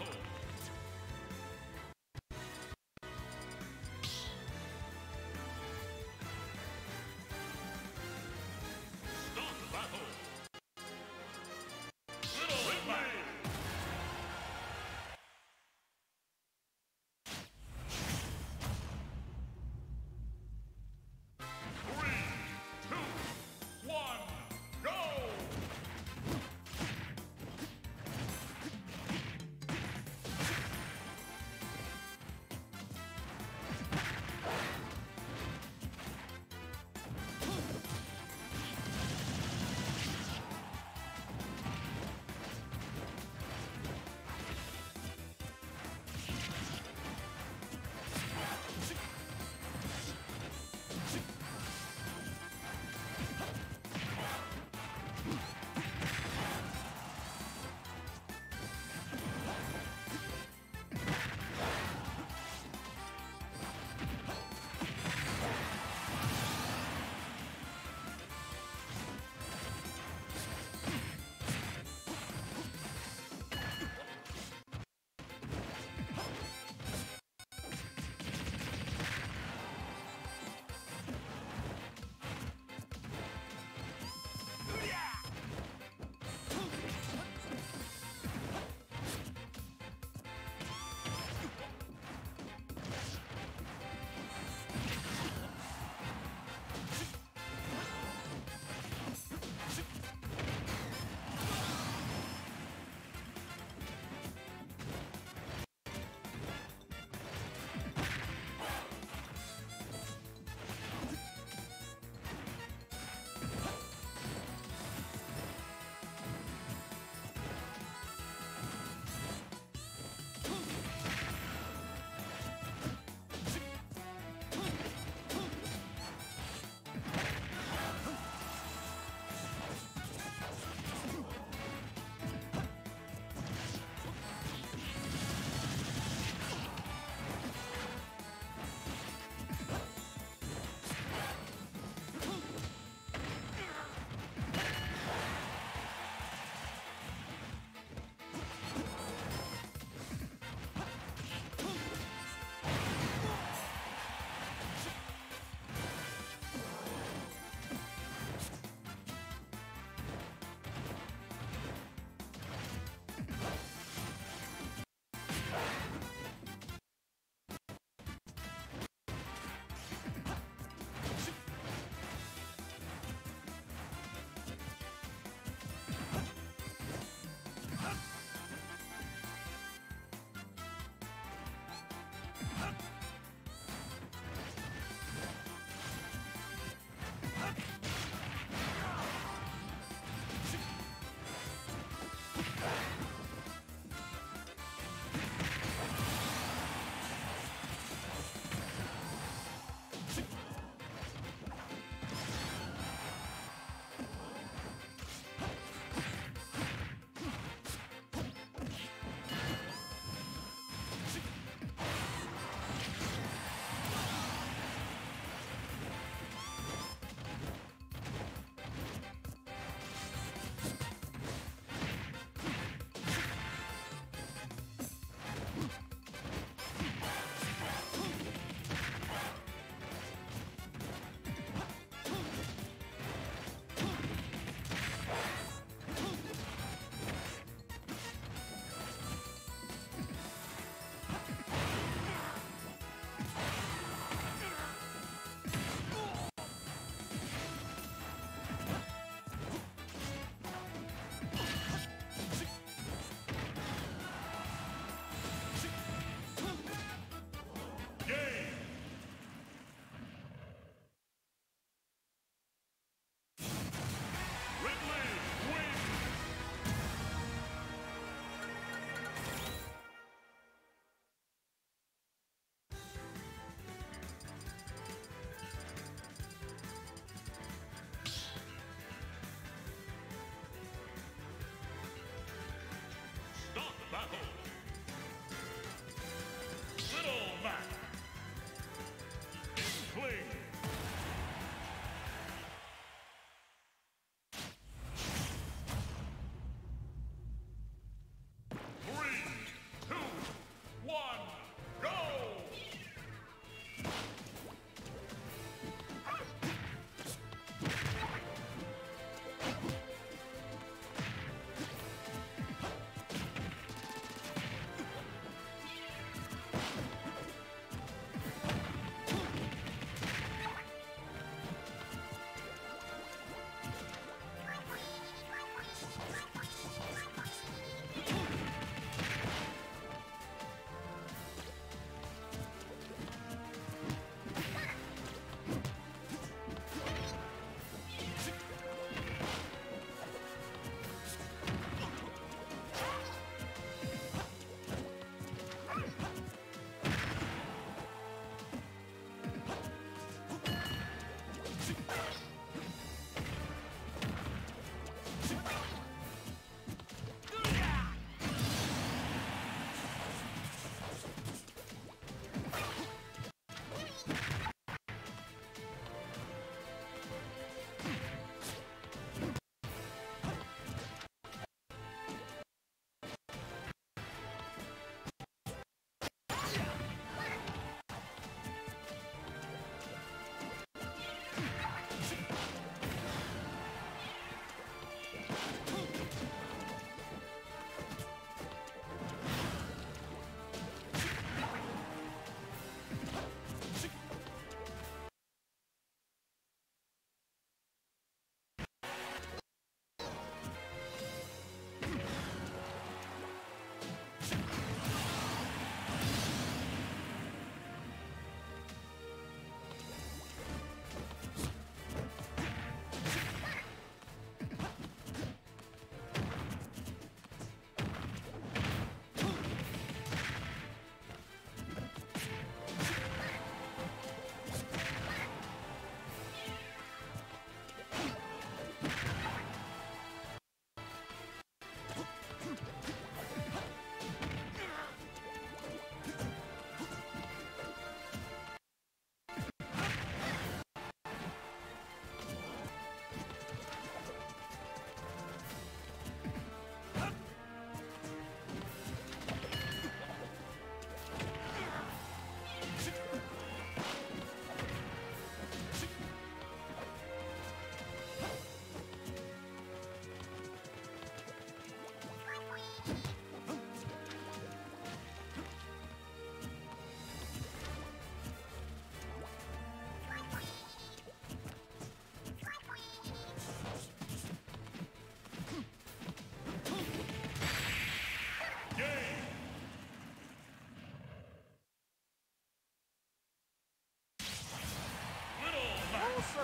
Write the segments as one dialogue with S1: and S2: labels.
S1: Apple.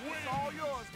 S1: it's all yours.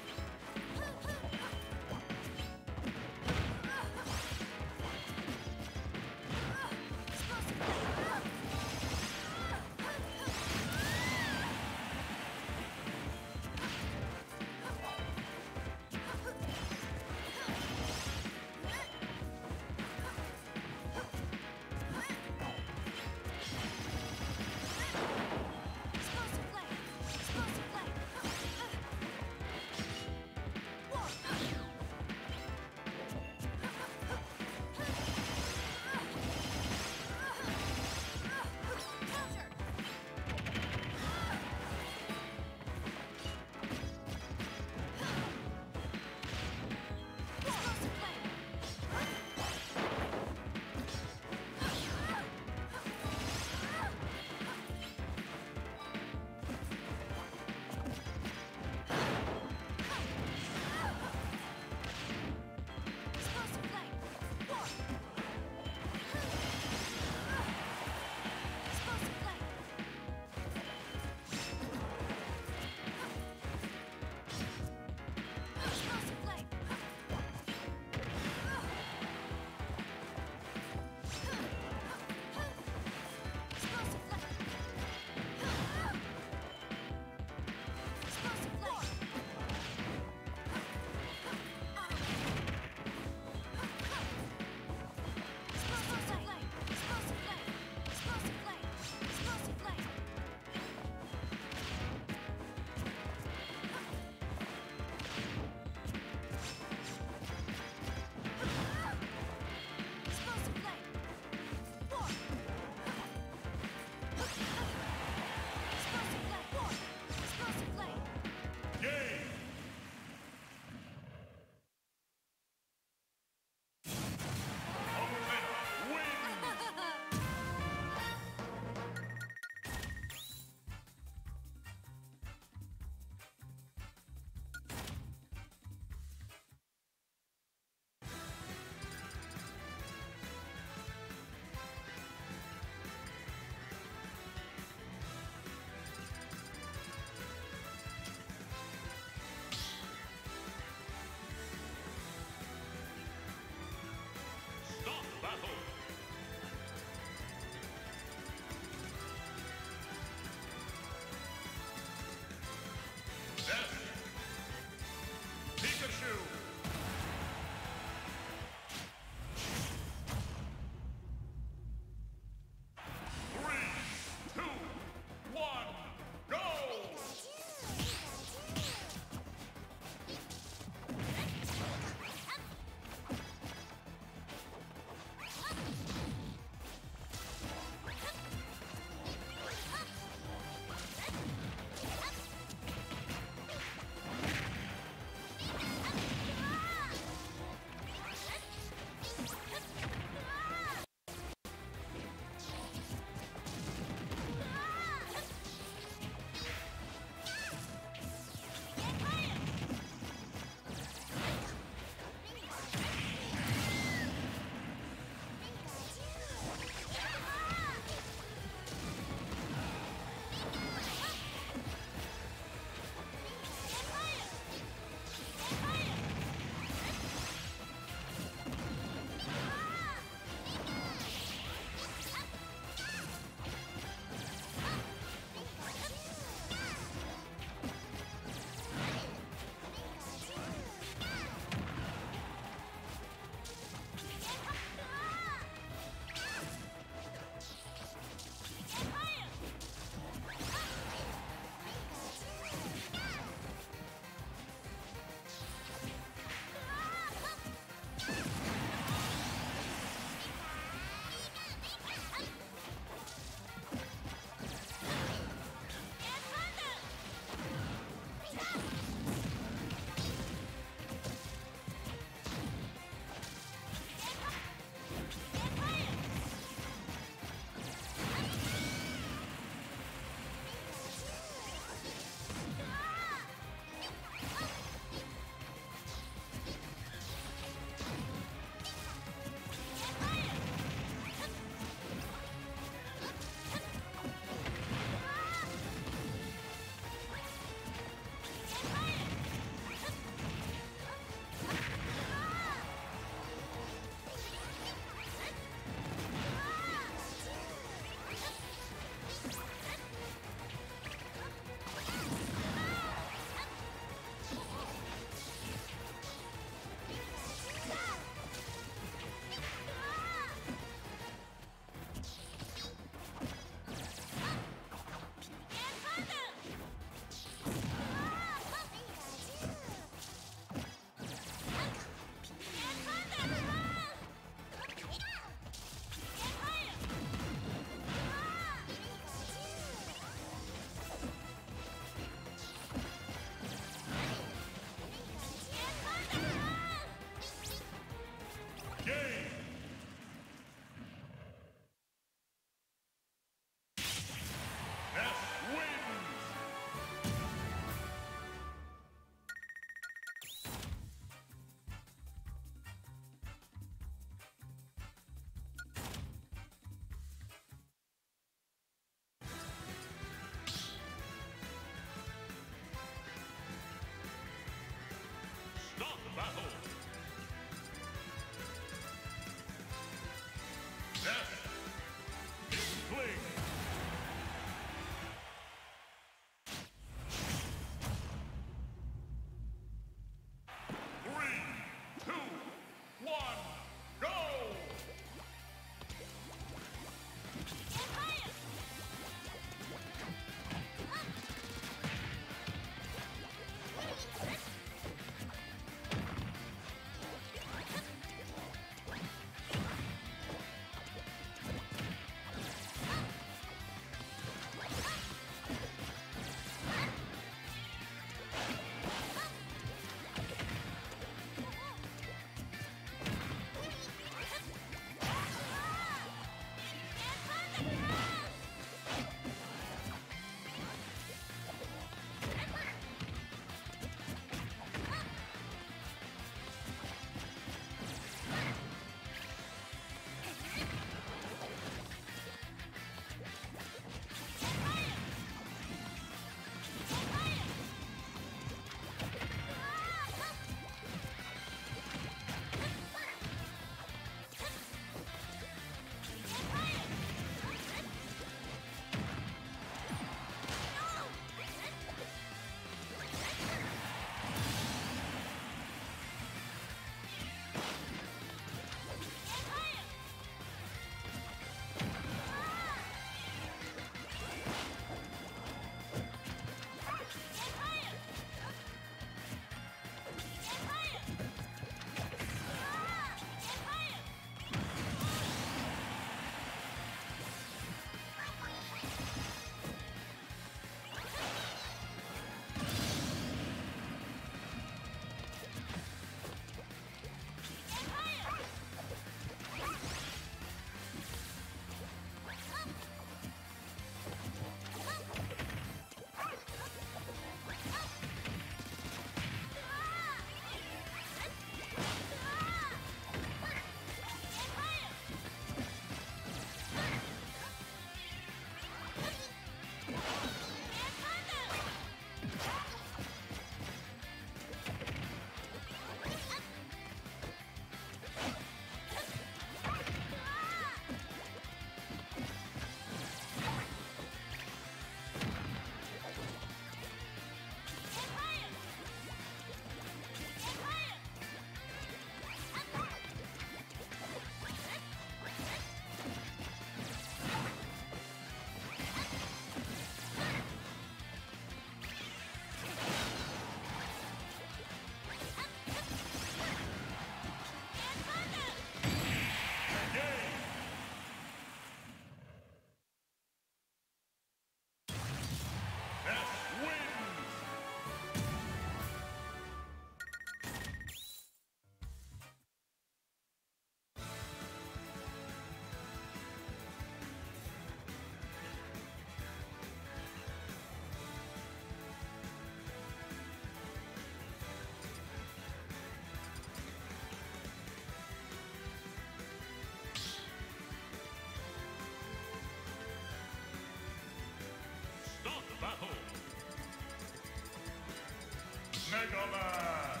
S1: Mega Man.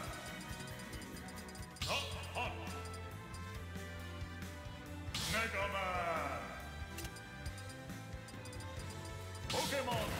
S1: Top Hot. Mega Man. Pokemon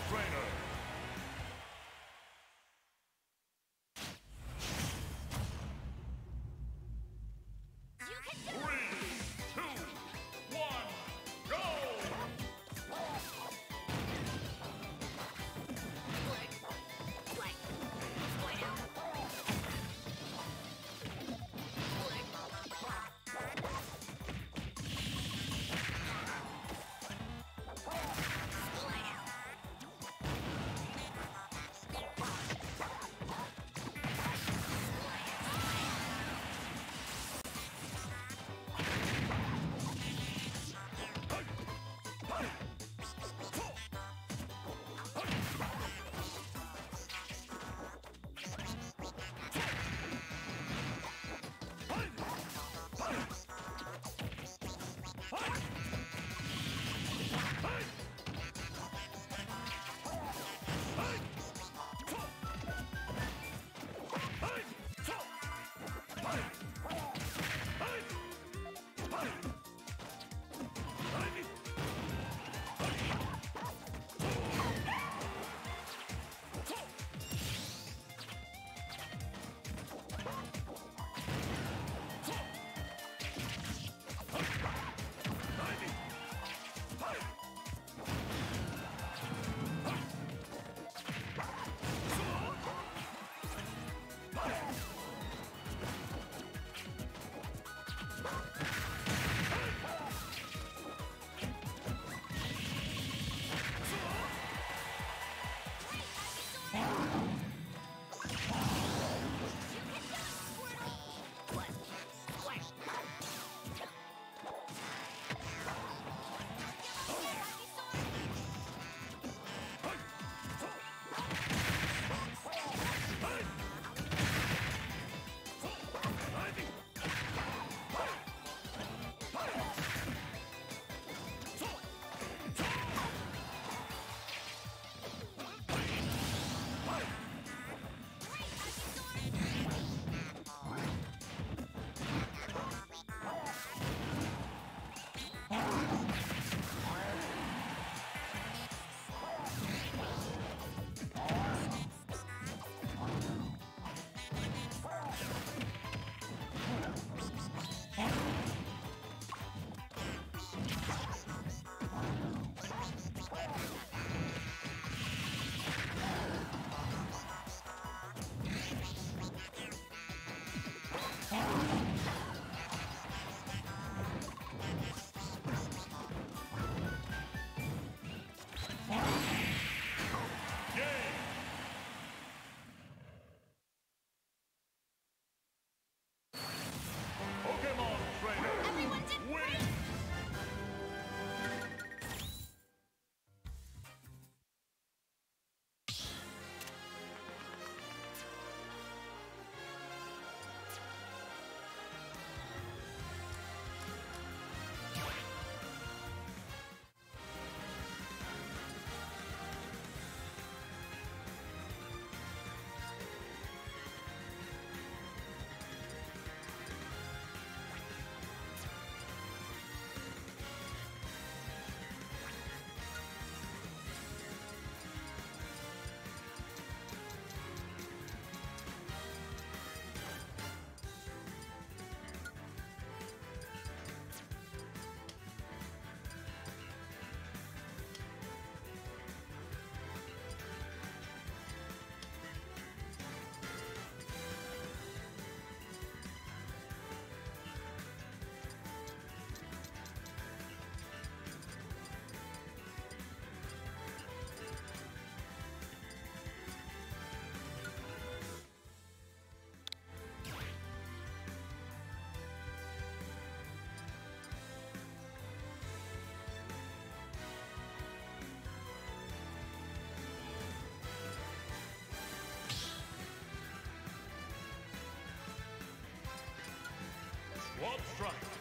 S1: Sword Strike.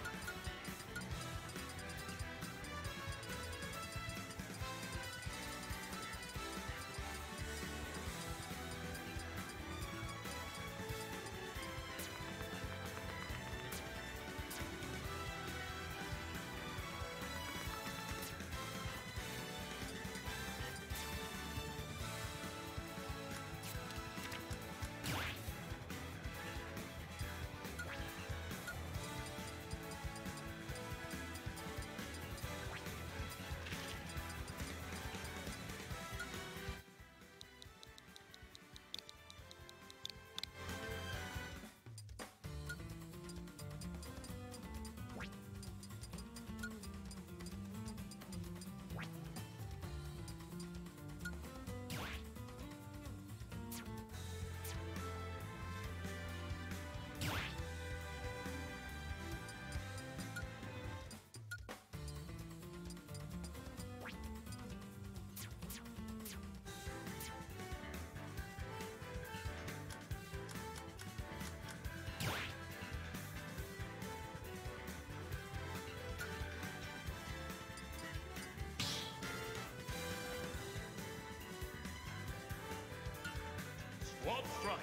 S1: Swap strike.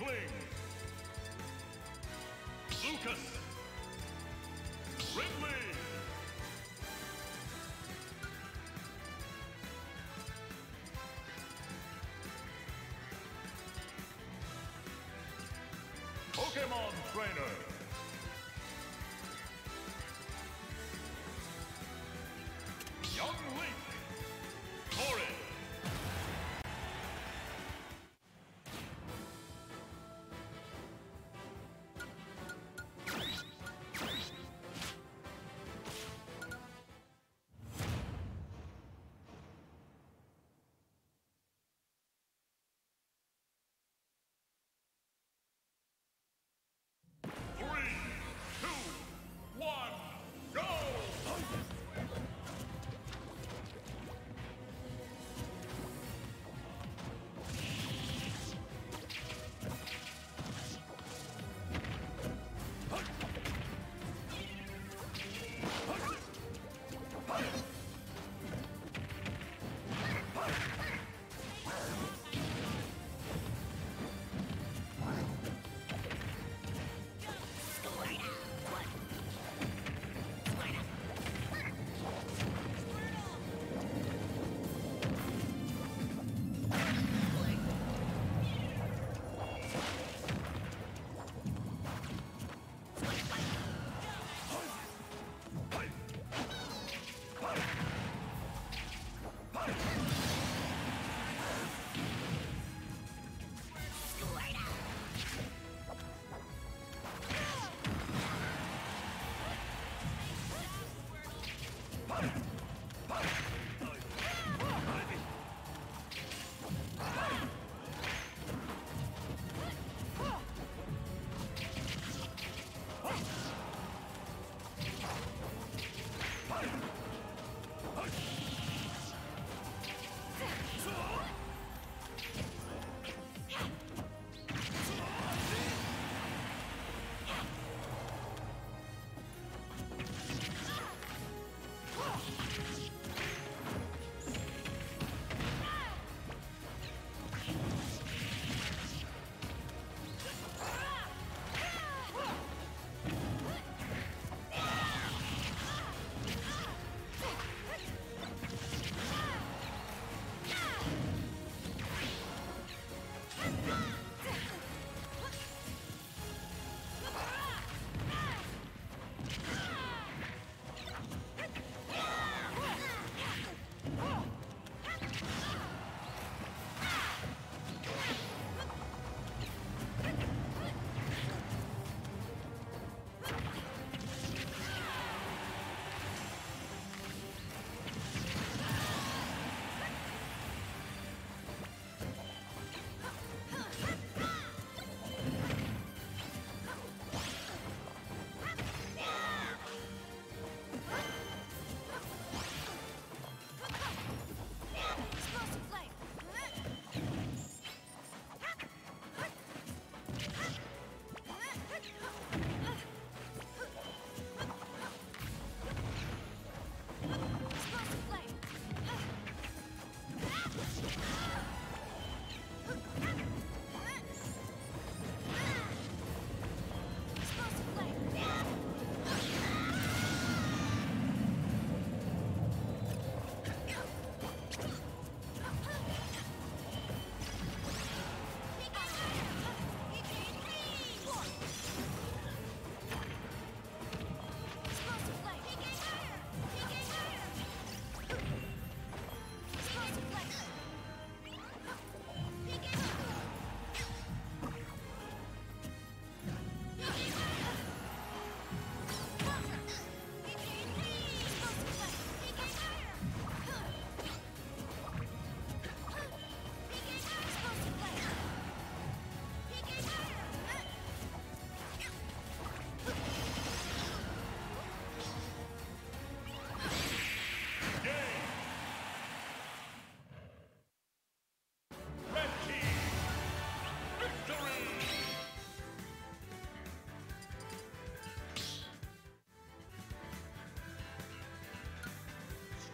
S1: Inkling. Lucas. Pokemon Trainer.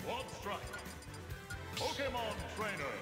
S1: One strike. Pokemon Trainer,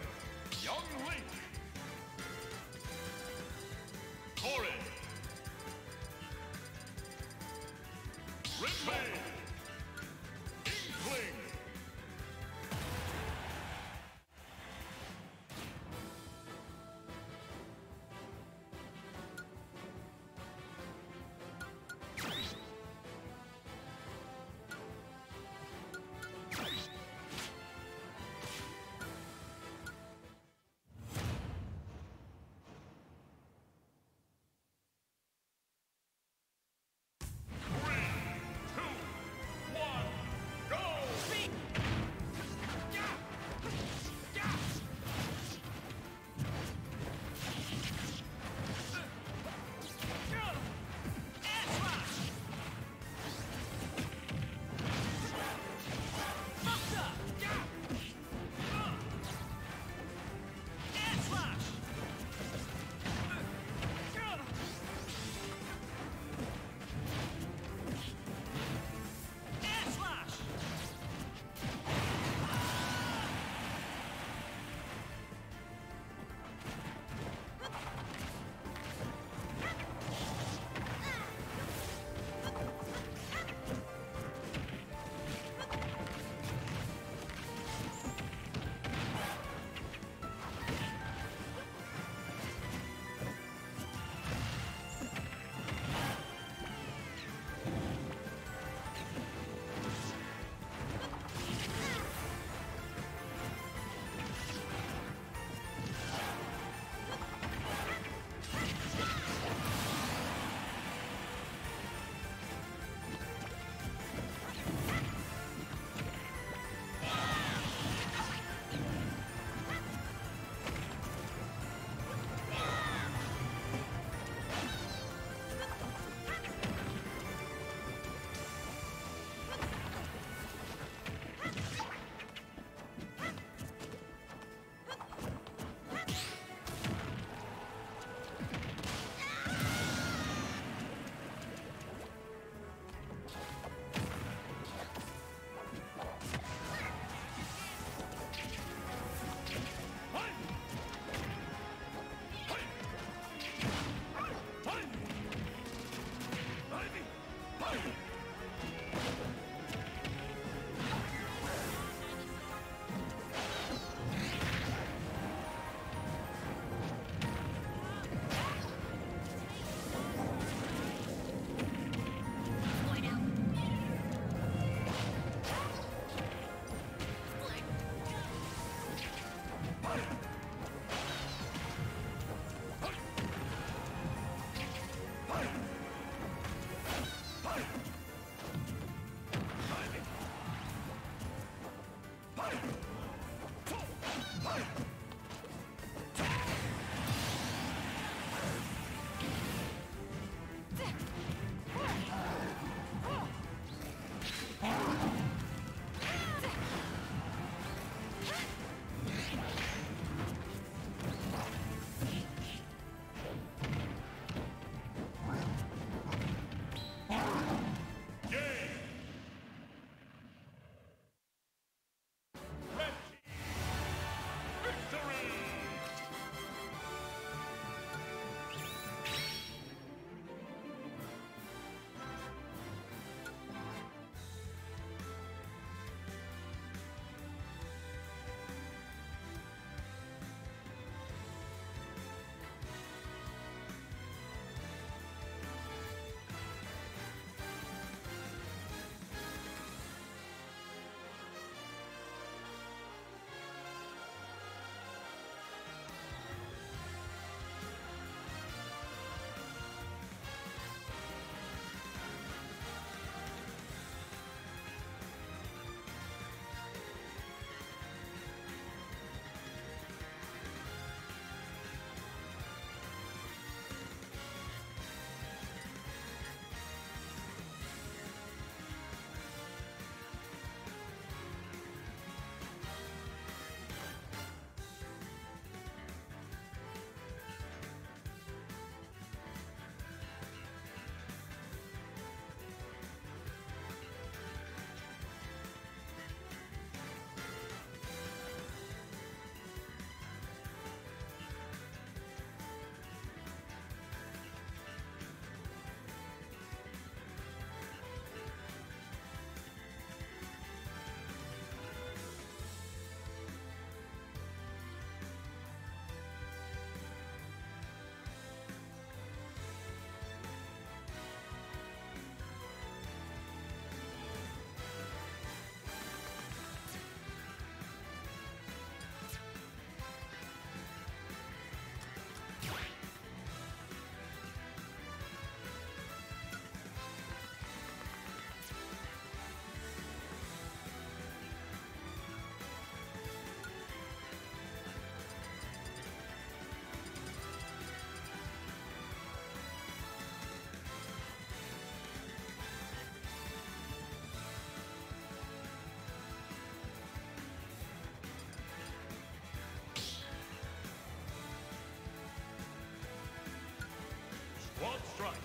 S1: strike.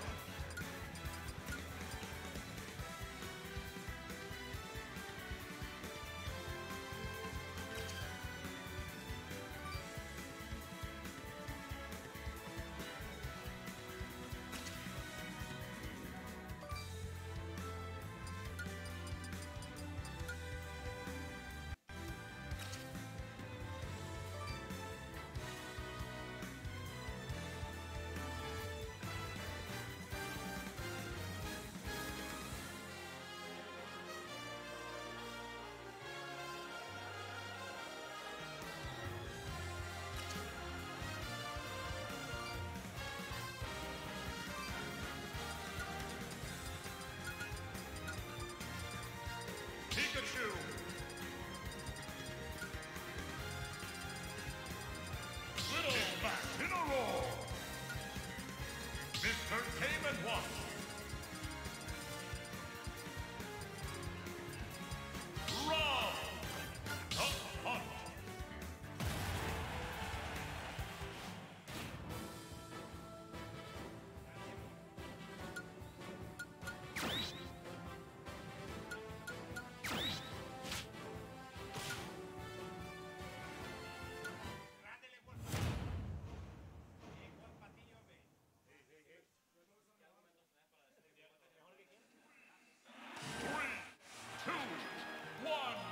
S1: Mr. Cayman Watch. one.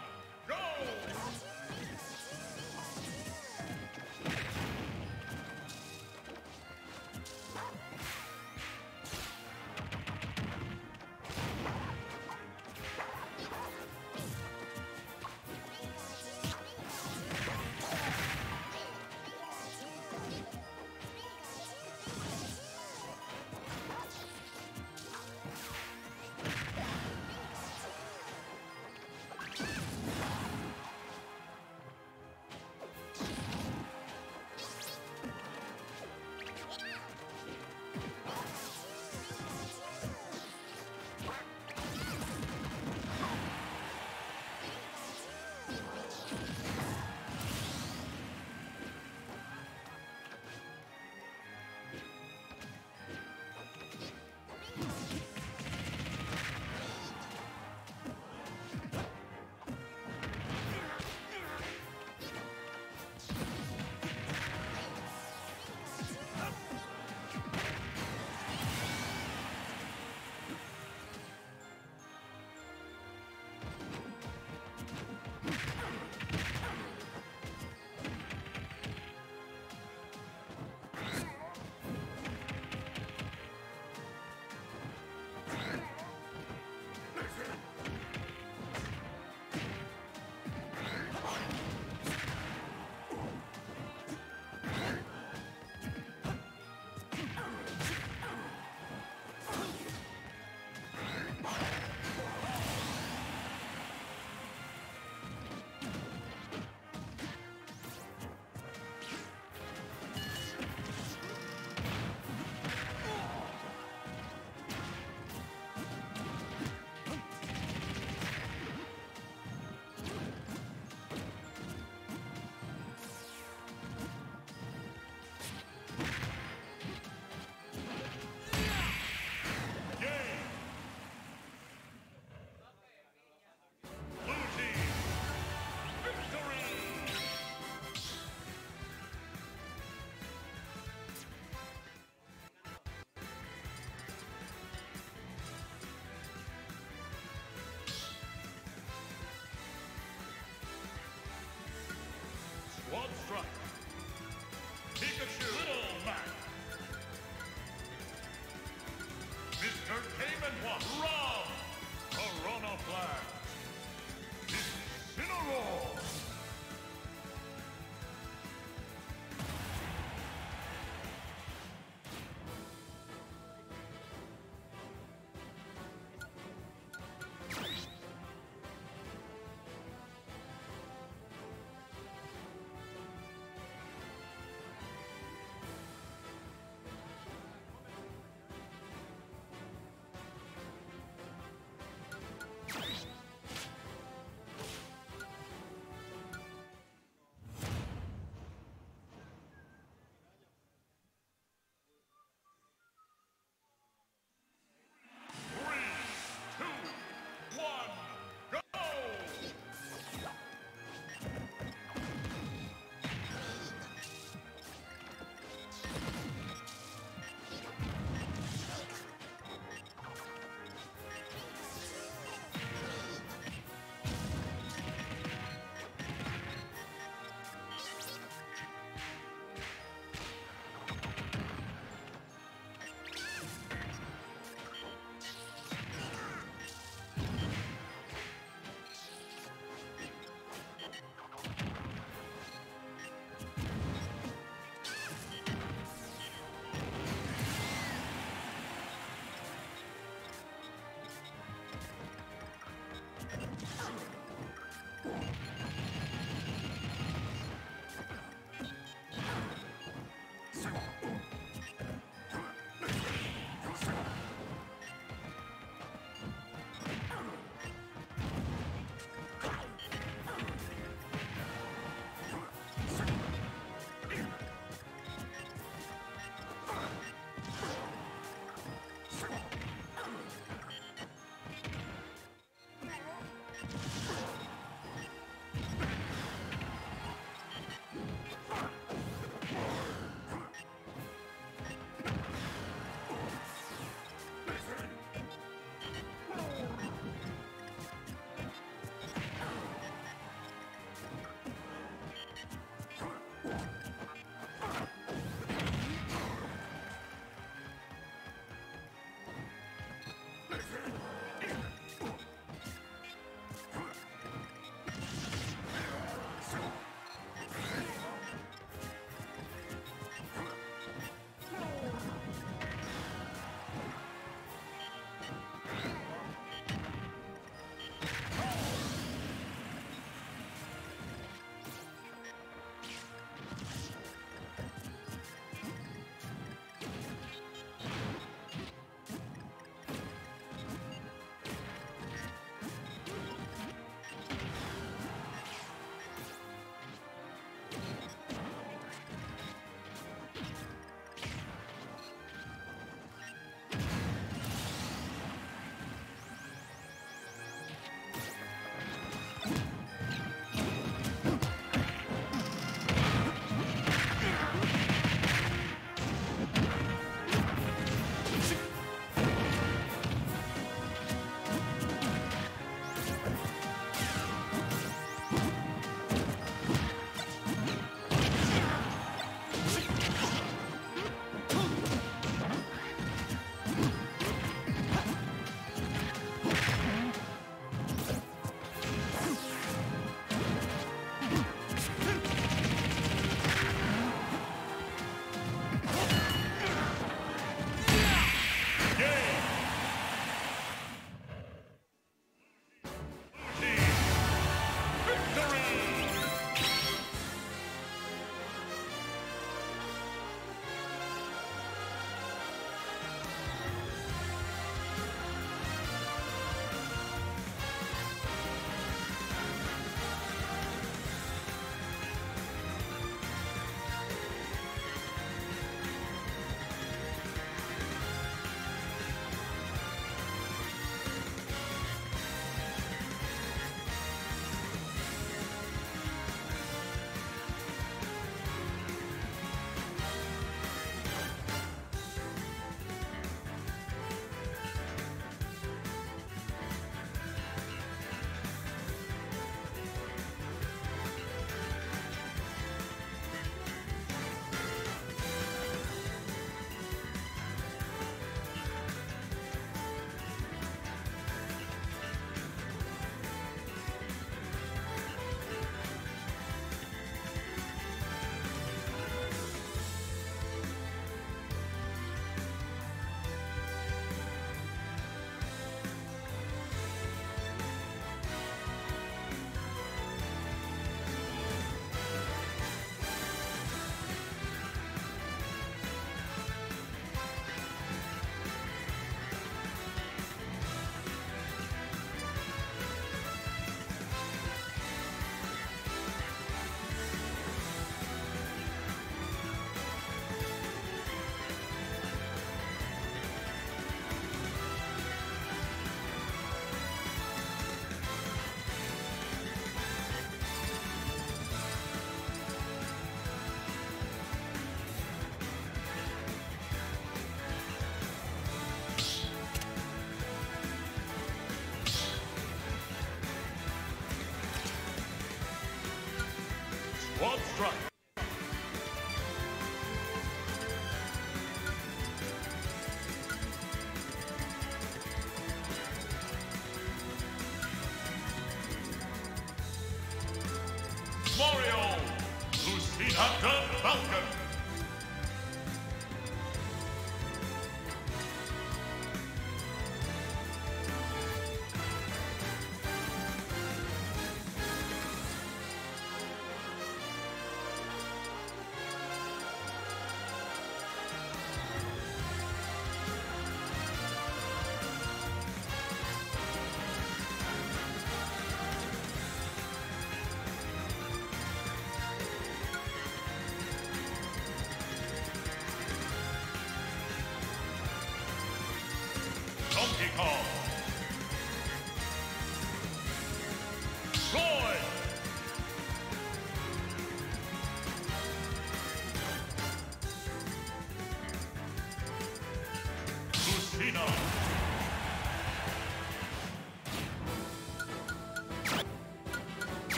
S1: Strike. Pikachu. Little Mac. Mr. Cayman One. Rom. Corona. Incineroar.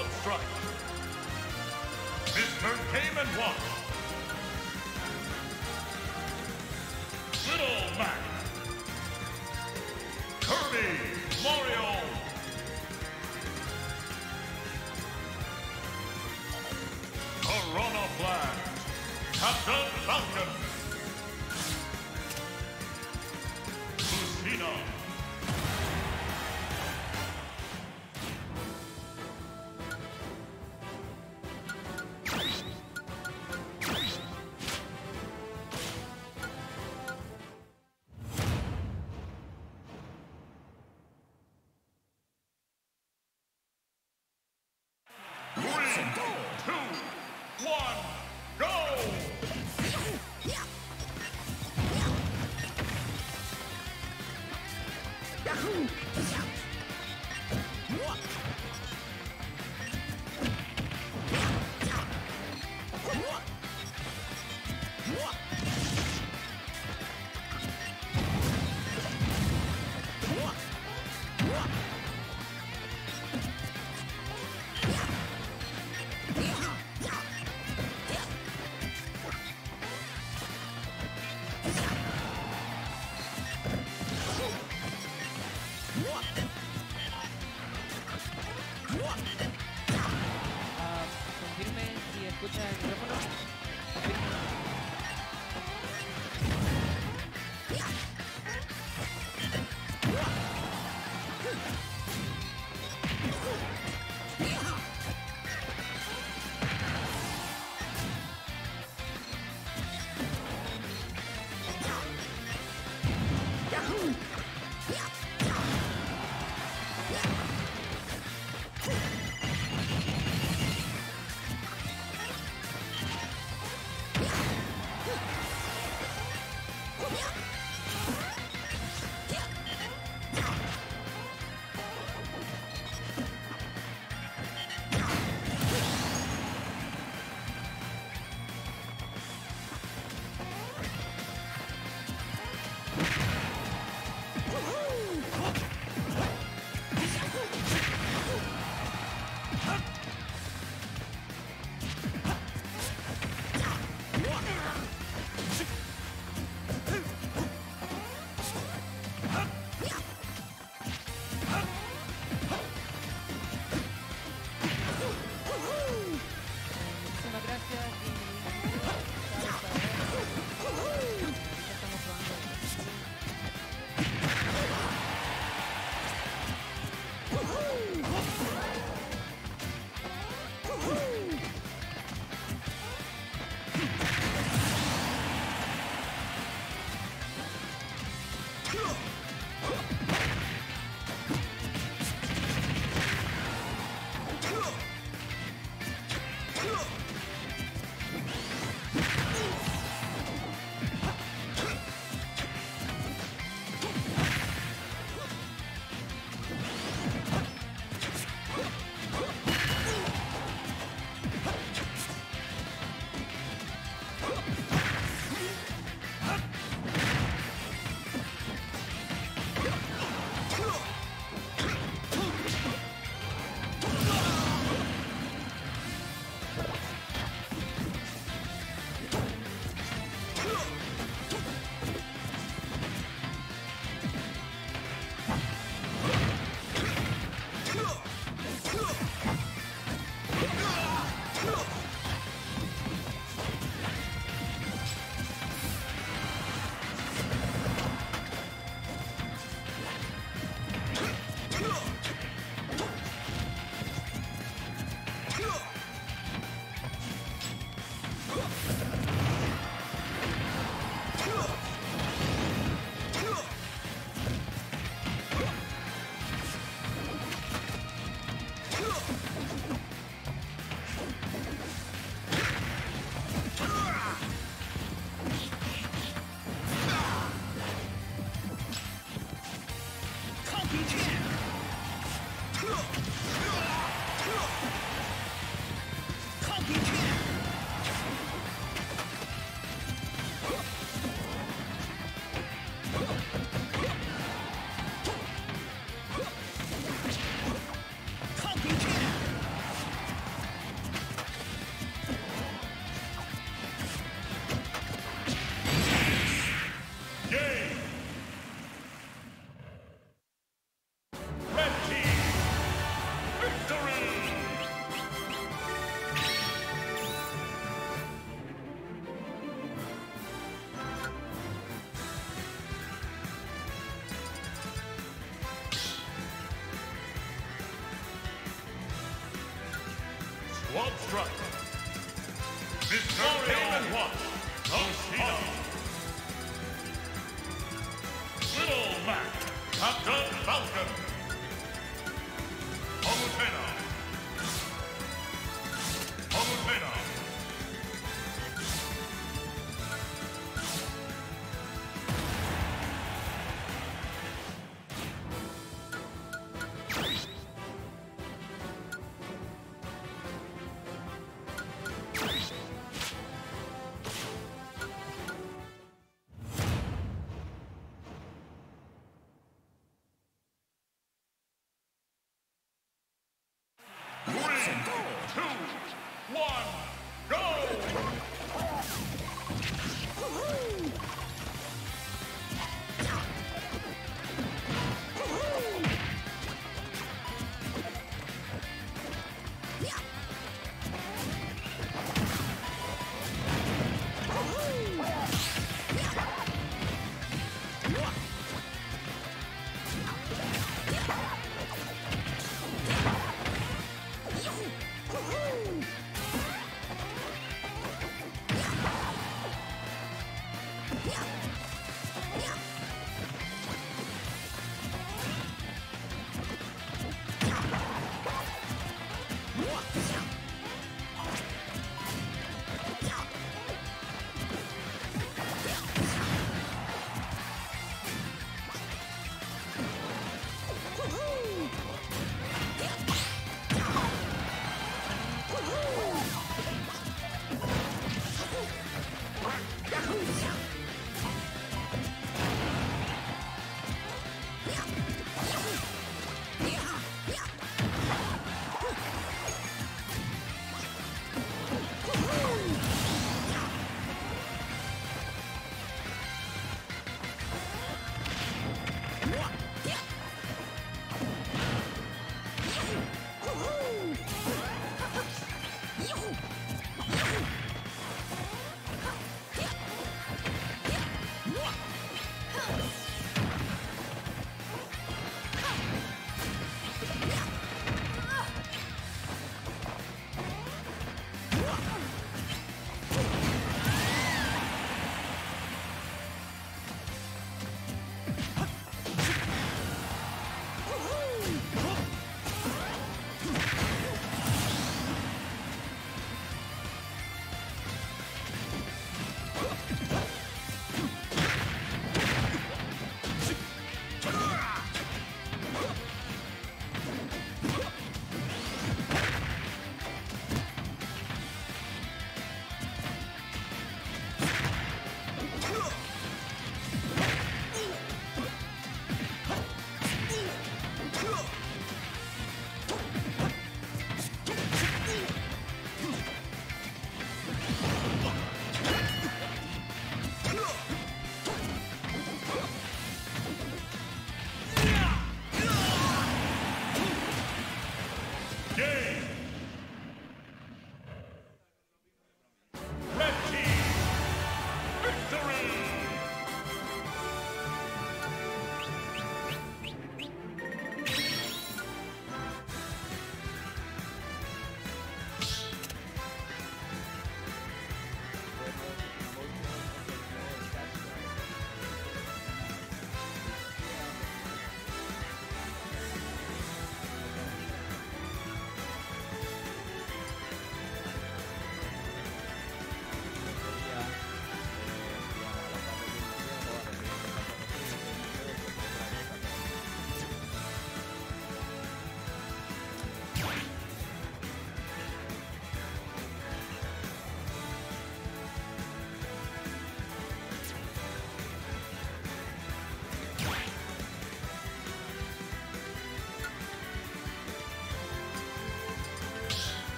S1: Squad strike. Mr. Game and Watch.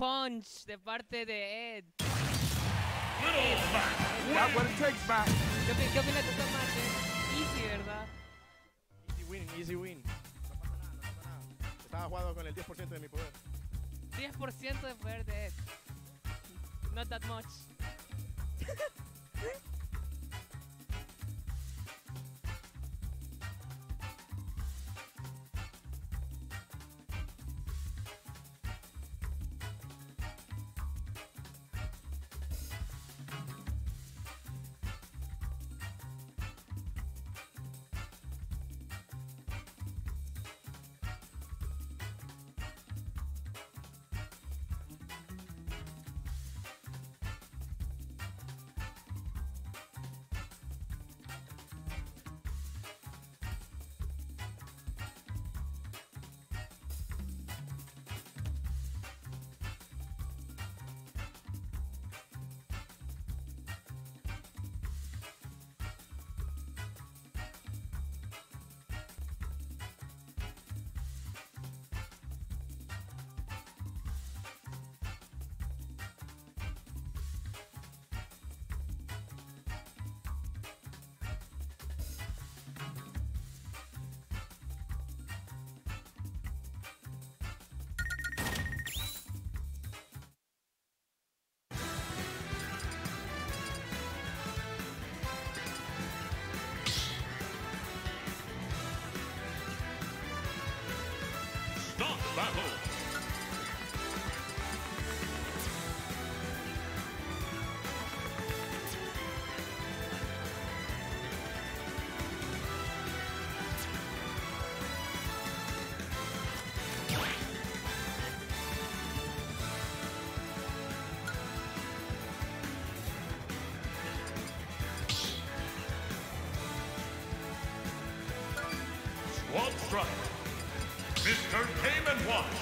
S2: Punch de parte de Ed.
S3: That's what it takes, Mac.
S2: ¿Qué, opi- qué opinas de esta match? Easy, ¿verdad?
S4: Easy win, easy win. No pasa nada, no pasa nada. Estaba jugando con el 10% de mi poder.
S2: 10% de poder de Ed. Not that much.
S1: Game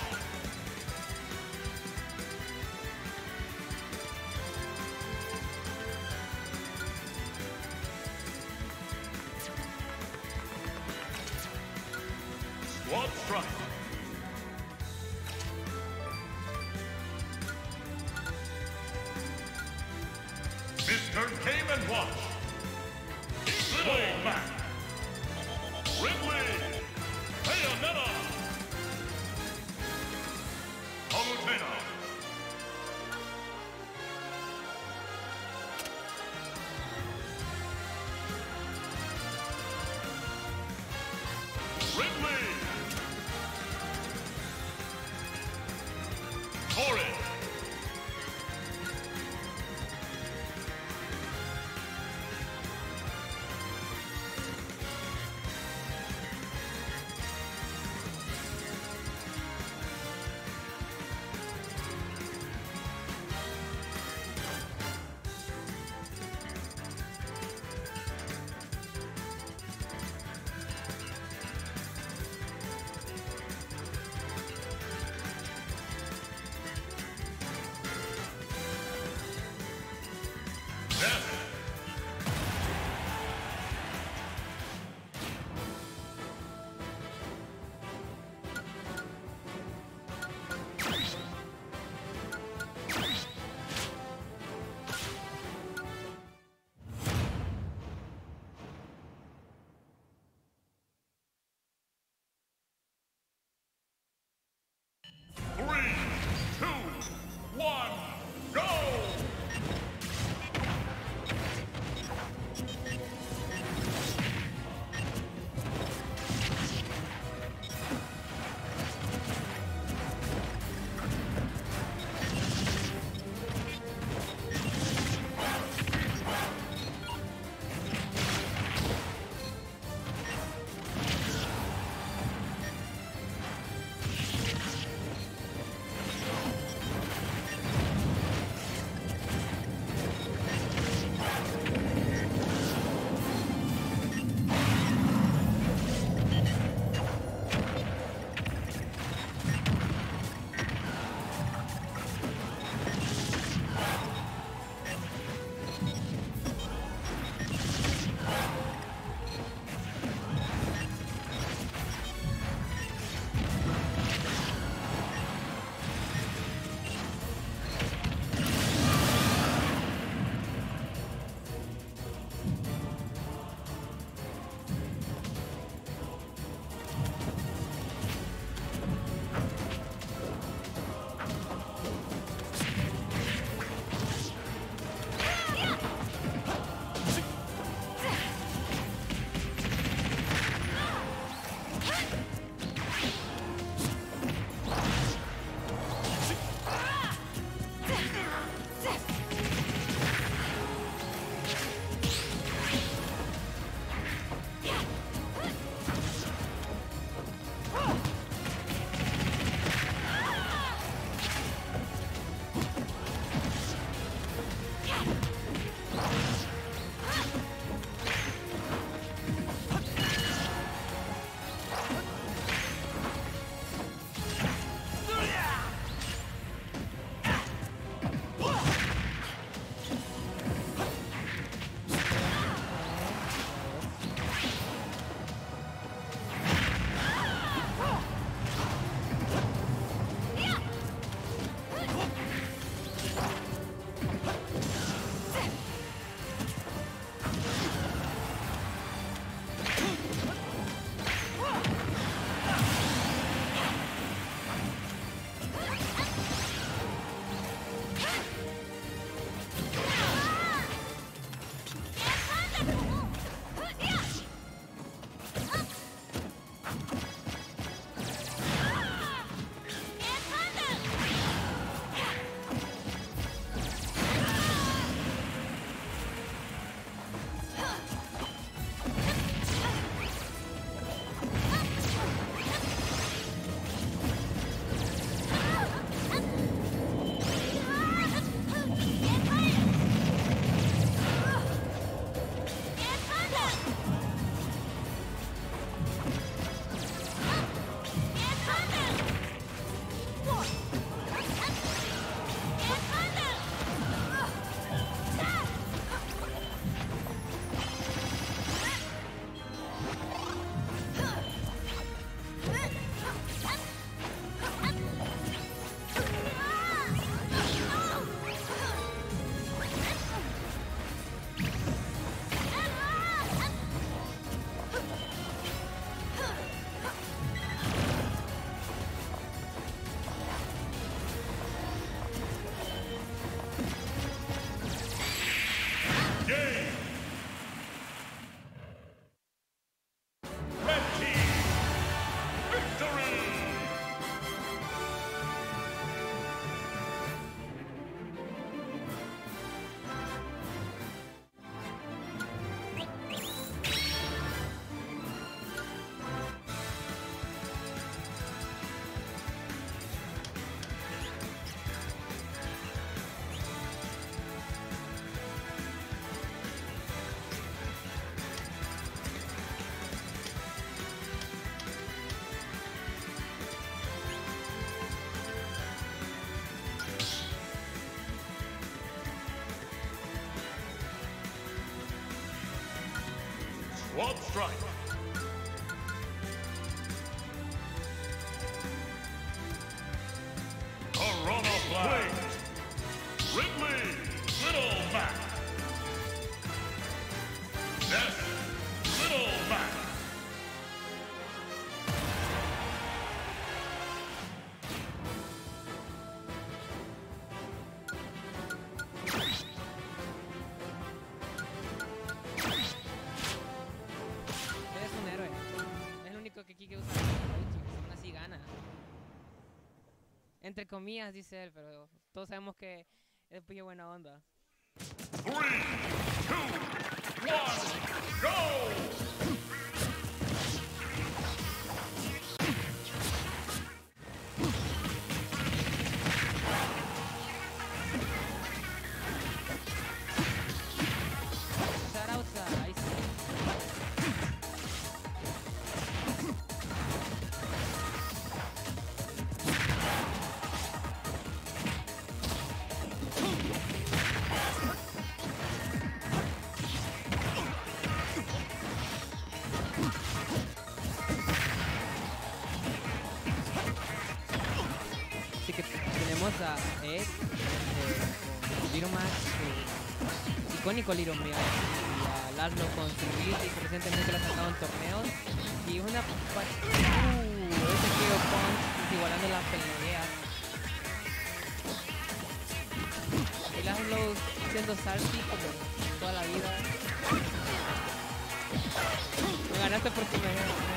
S2: comillas, dice él, pero todos sabemos que es muy buena onda. Icónico Little y a Laszlo con su release que recientemente lo ha sacado en torneos. Y una. Uh, ese Kiro Punch igualando las peleas. Y Laszlo siendo salty como toda la vida. Me ganaste porque me, me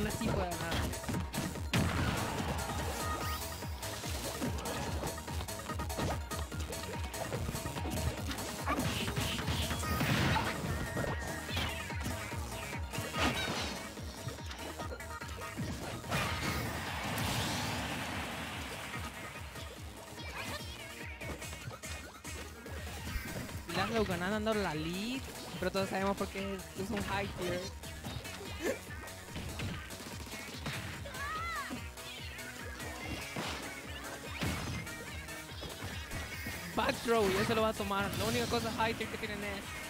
S2: aún así puede ganar. Ganando la lead. Pero todos sabemos por qué es un high tier. Throw, y eso lo va a tomar. La única cosa high tier que tienen es.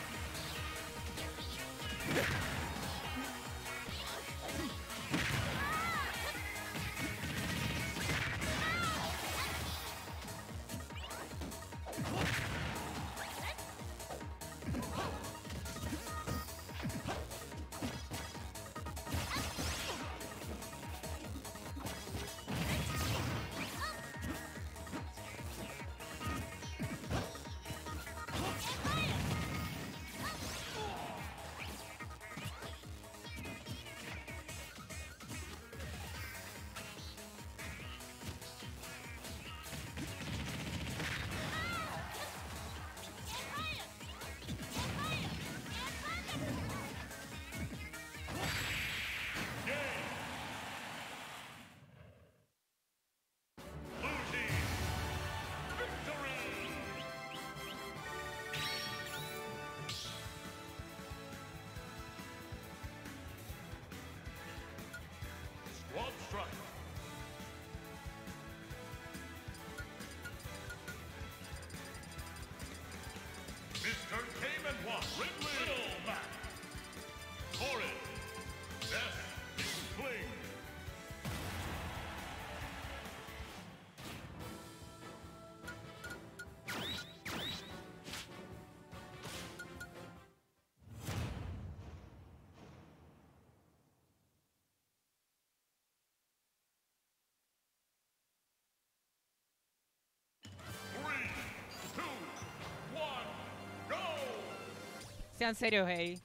S2: Sean serios, hey.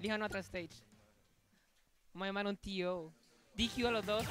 S2: Elijan otra stage. Vamos a llamar a un tío. DQ a los dos.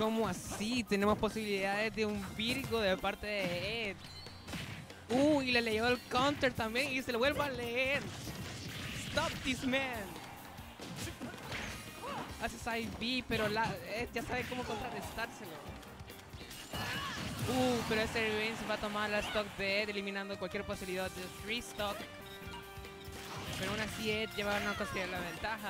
S2: ¿Cómo así? Tenemos posibilidades de un Virgo de parte de Ed. Uh, y le leyó el counter también y se lo vuelve a leer. Stop this man. Hace side B, pero la, Ed ya sabe cómo contrarrestárselo. Uh, pero ese Revenge va a tomar la stock de Ed, eliminando cualquier posibilidad de free stock. Pero aún así Ed lleva una considerable ventaja.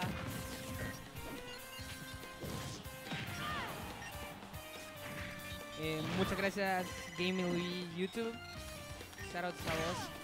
S2: Eh, muchas gracias Gaming YouTube. Shoutouts a vos.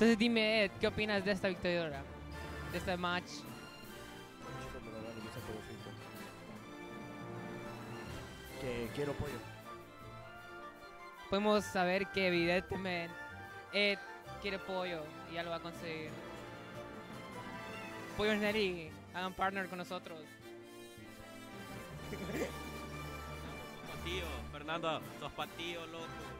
S2: Entonces dime Ed, ¿qué opinas de esta victoria? De este match.
S4: Que quiero pollo.
S2: Podemos saber que evidentemente Ed quiere pollo y ya lo va a conseguir. Pollos Neri hagan partner con nosotros.
S3: Patío, Fernando, sos patío, loco.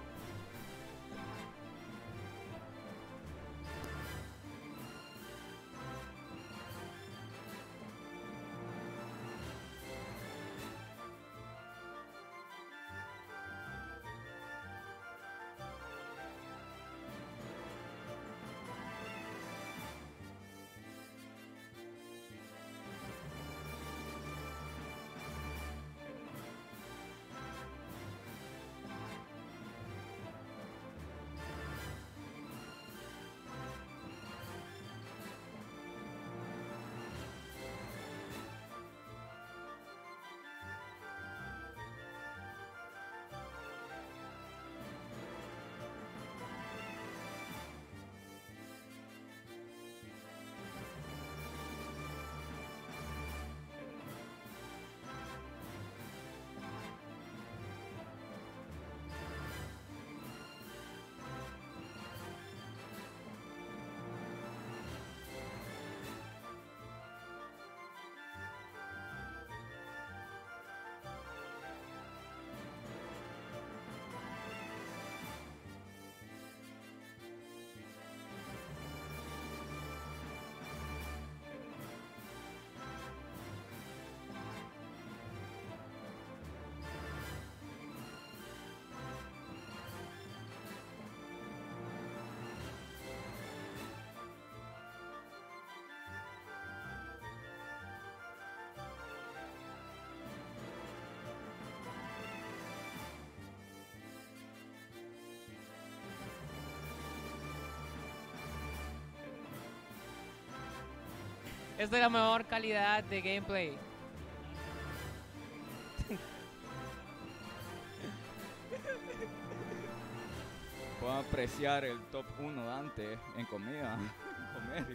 S2: Esta es la mejor calidad de gameplay.
S5: Puedo apreciar el top 1 Dante en comida. Comer,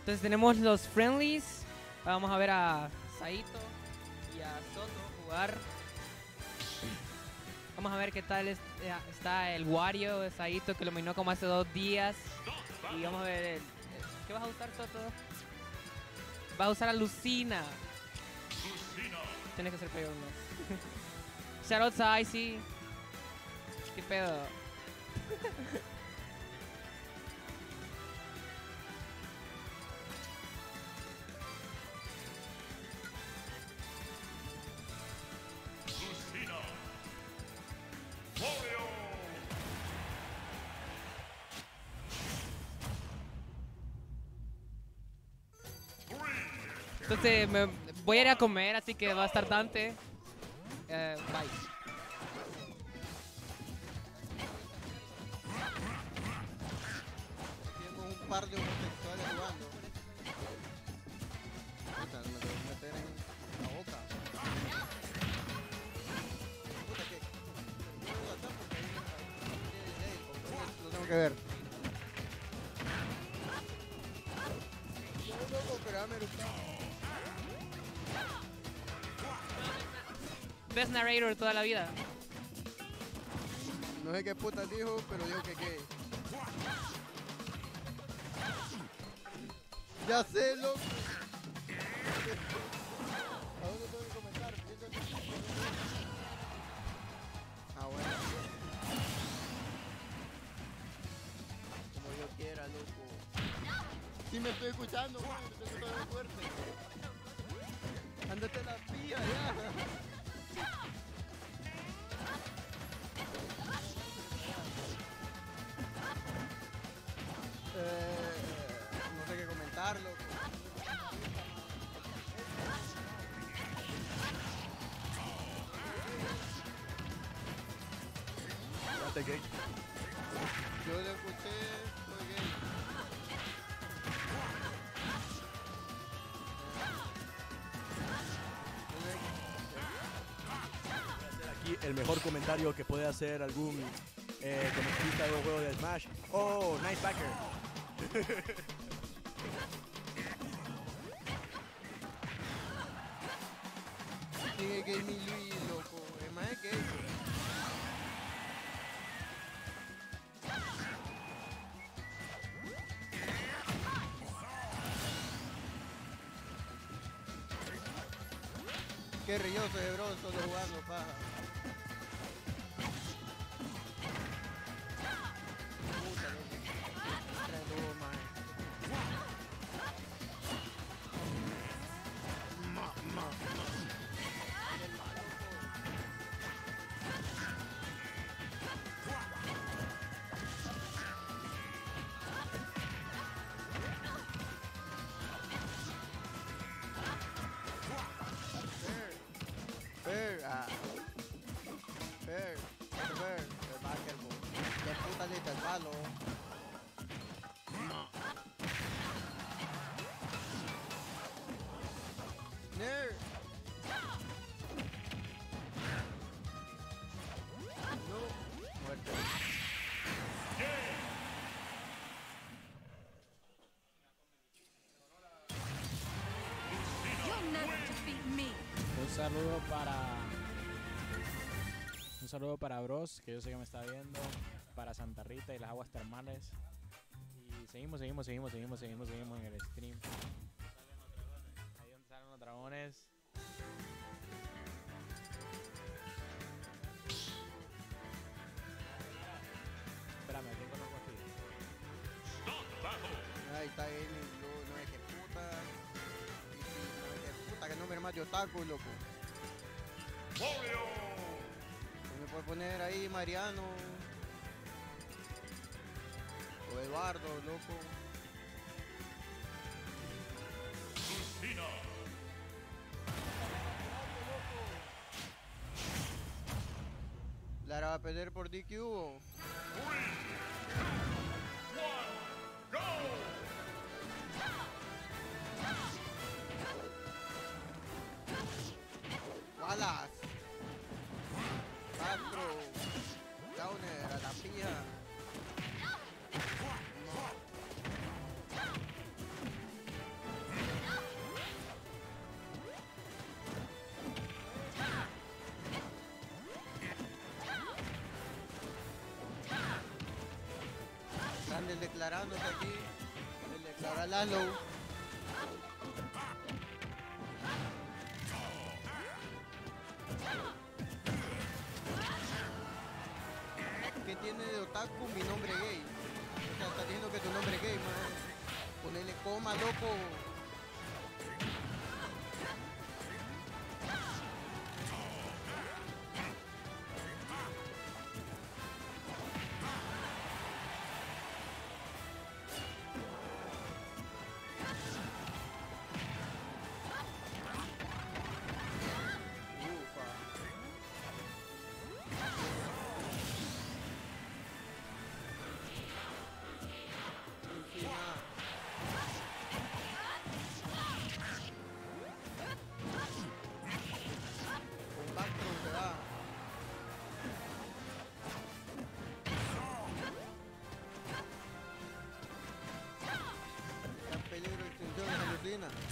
S2: Entonces tenemos los friendlies. Vamos a ver a Saito y a Soto jugar. Vamos a ver qué tal eh, está el Wario de Saito que lo minó como hace dos días. Y vamos a ver el- ¿Qué vas a usar, Soto? Vas a usar a Lucina. Tienes que ser peor, ¿no? Shoutouts a Icy. ¿Qué pedo? Entonces me voy a ir a comer, así que va a estar Dante. Eh, bye.
S6: Tenemos un par de homosexuales jugando. Puta, me lo voy a meter en la boca. Puta, que. no voy a WhatsApp porque ahí no- no Lo tengo que ver. Yo loco, pero dame el
S2: Best narrator toda la vida.
S6: No sé qué puta dijo, pero dijo que gay. Ya sé, loco. ¿A dónde tengo que comentar? Ah, bueno. Como yo quiera, loco. Sí me estoy escuchando, güey. Me estoy escuchando fuerte. Ándate la pía, ya.
S4: El mejor comentario que puede hacer algún eh, comentarista de un juego de Smash. Oh, nice backer.
S6: Sigue gay mi Luis, loco. Es más gay. Qué rilloso de bro, solo jugando
S7: saludo para. Un saludo para Bros, que yo sé que me está viendo. Para Santa Rita y las aguas termales. Y seguimos, seguimos, seguimos, seguimos, seguimos, seguimos en el stream. Ahí donde salen los dragones. Espérame, ¿quién conozco aquí?
S6: Ahí está Gaming Blue, no es que puta. Y sí, no es que puta, que no me más de otaku, loco. Poner ahí Mariano. O Eduardo, loco.
S1: Lucina.
S6: Lara va a perder por DQ.
S1: Three.
S6: El aquí. El declara Lalo. ¿Qué tiene de otaku mi nombre gay? Está diciendo que tu nombre es gay, man. Ponele coma, loco. De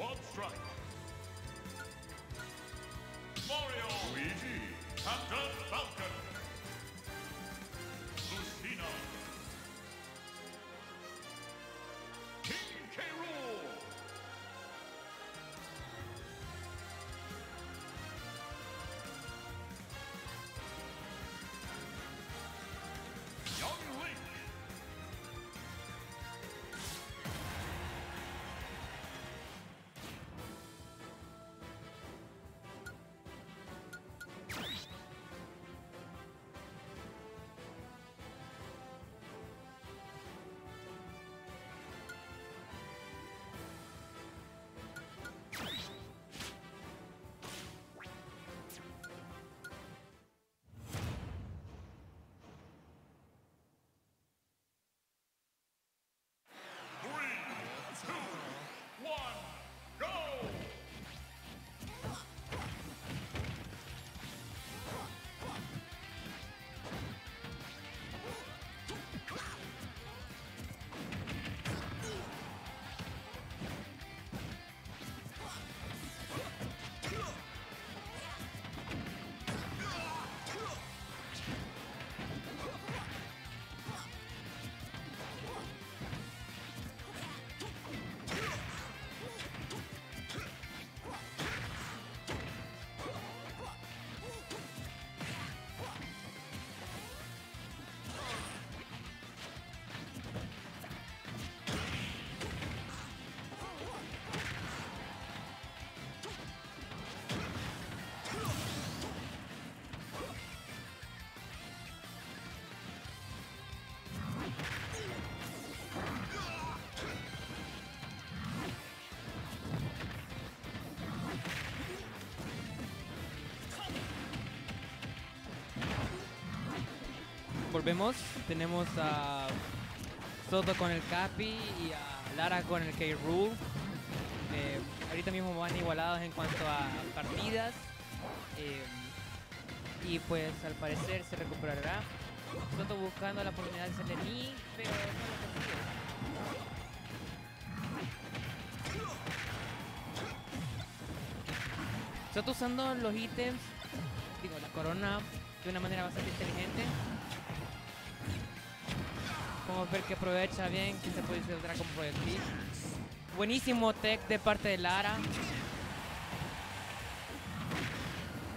S1: Squad strike. Mario. Luigi. Captain Falcon.
S2: Volvemos. Tenemos a Soto con el Capi y a Lara con el K-Rule. Eh, ahorita mismo van igualados en cuanto a partidas. eh, y pues al parecer se recuperará. Soto buscando la oportunidad de hacerle knee, pero no lo consigue. Soto usando los ítems, digo, la corona de una manera bastante inteligente. Podemos ver que aprovecha bien, que se puede usar como proyectil. Buenísimo tech de parte de Lara.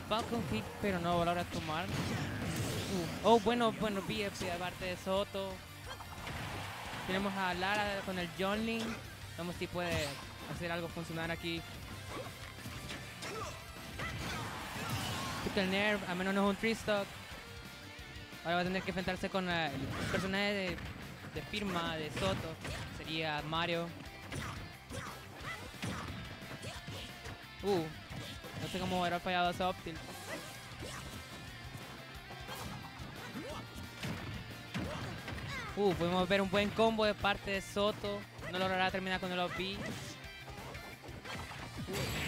S2: Falcon Kick, pero no va a tomar. Uh, Oh, bueno, bueno, BF de parte de Soto. Tenemos a Lara con el John Link. Vamos si puede hacer algo funcionar aquí. El nerf, a menos no es un tree stock. Ahora va a tener que enfrentarse con el personaje de, de firma de Soto. Sería Mario. Uh, no sé cómo habrá fallado ese Optil. Uh, podemos ver un buen combo de parte de Soto. No logrará terminar con el OP.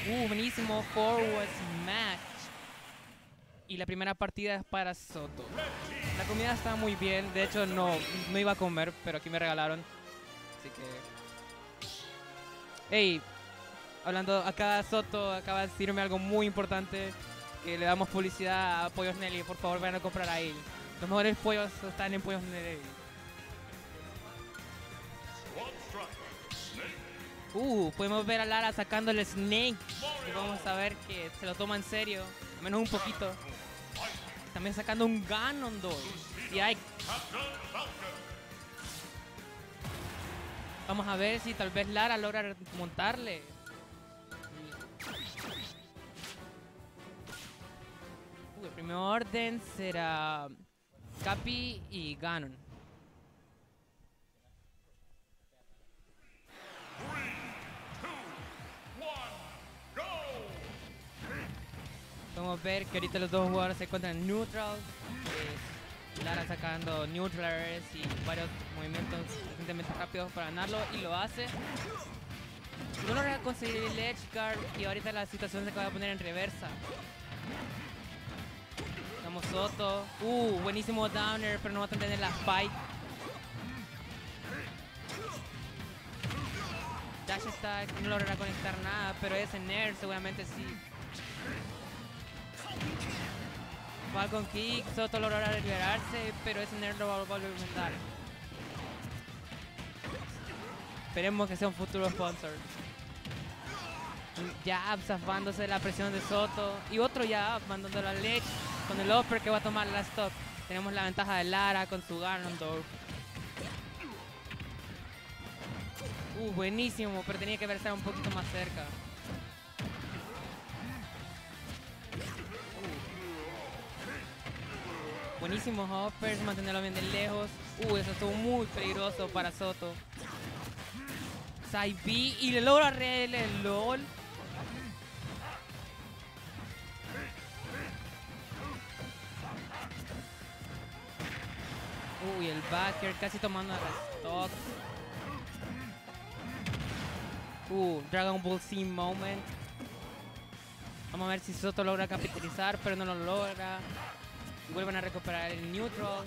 S2: Uh, buenísimo forward smash. Y la primera partida es para Soto. La comida está muy bien. De hecho, no, no iba a comer, pero aquí me regalaron. Así que... Hey, hablando acá Soto acaba de decirme algo muy importante. Que le damos publicidad a Pollos Nelly. Por favor, vayan a comprar ahí. Los mejores pollos están en Pollos Nelly. Uh, podemos ver a Lara sacando el Snake. Vamos a ver que se lo toma en serio. al Menos un poquito. También sacando un Ganondorf.
S1: Captain Falcon.
S2: Vamos a ver si tal vez Lara logra montarle. Uh, el primer orden será Capi y Ganon. Podemos ver que ahorita los dos jugadores se encuentran en neutral. eh, Lara sacando neutralers y varios movimientos suficientemente rápidos para ganarlo y lo hace. No logra conseguir el edge guard y ahorita la situación se acaba de poner en reversa. Estamos Soto. Uh, buenísimo downer, pero no va a tener la spike. Dash Attack no logrará conectar nada, pero ese Nair seguramente sí. Falcon Kick, Soto logrará liberarse, pero ese Nair lo va a volver a aumentar. Esperemos que sea un futuro sponsor. Jab zafándose de la presión de Soto. Y otro jab mandando la leche con el upper que va a tomar la stock. Tenemos la ventaja de Lara con su Ganondorf. Uh, buenísimo, pero tenía que estado un poquito más cerca. Buenísimos hoppers, mantenerlo bien de lejos. Uh, eso estuvo muy peligroso para Soto. Side B y le logra real el LOL. Uy, el backer casi tomando el stock. Uh, Dragon Ball Z moment. Vamos a ver si Soto logra capitalizar, pero no lo logra. Vuelven a recuperar el neutral.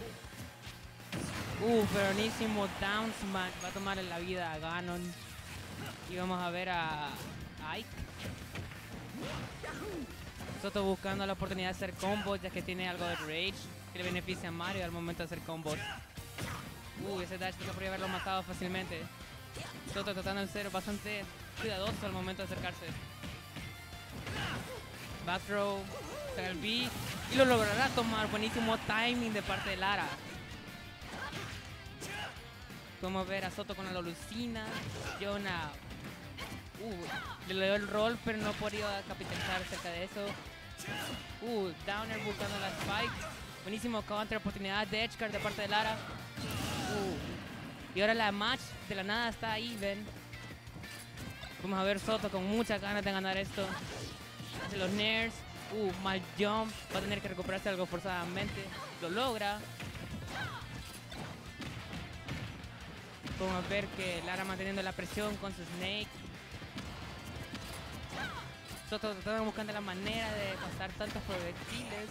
S2: Uh, buenísimo down. Va a tomar la vida a Ganon. Y vamos a ver a Ike. Soto buscando la oportunidad de hacer combos, ya que tiene algo de rage que le beneficia a Mario al momento de hacer combos. Uh, ese dash que podría haberlo matado fácilmente. Soto tratando de ser bastante cuidadoso al momento de acercarse. Back throw, saca el B y lo logrará tomar. Buenísimo timing de parte de Lara. Podemos ver a Soto con la Lucina. Jonah uh, le dio el rol, pero no podía capitalizar cerca de eso. Uh, Downer buscando la spike. Buenísimo counter, oportunidad de Edgeguard de parte de Lara. Y ahora la match de la nada está ahí, ven. Vamos a ver Soto con muchas ganas de ganar esto. Hace los nairs. Uh, mal jump. Va a tener que recuperarse algo forzadamente. Lo logra. Podemos ver que Lara manteniendo la presión con su Snake. Soto tratando buscando la manera de pasar tantos proyectiles.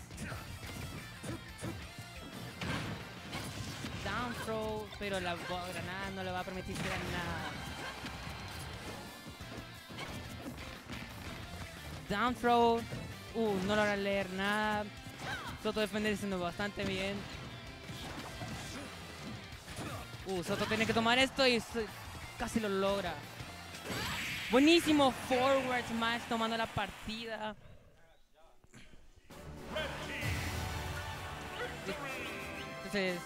S2: Down throw, pero la granada no le va a permitir tirar nada. Down throw. Uh, no logra leer nada. Soto defendiendo bastante bien. Uh, Soto tiene que tomar esto y casi lo logra. Buenísimo forward smash tomando la partida. Entonces,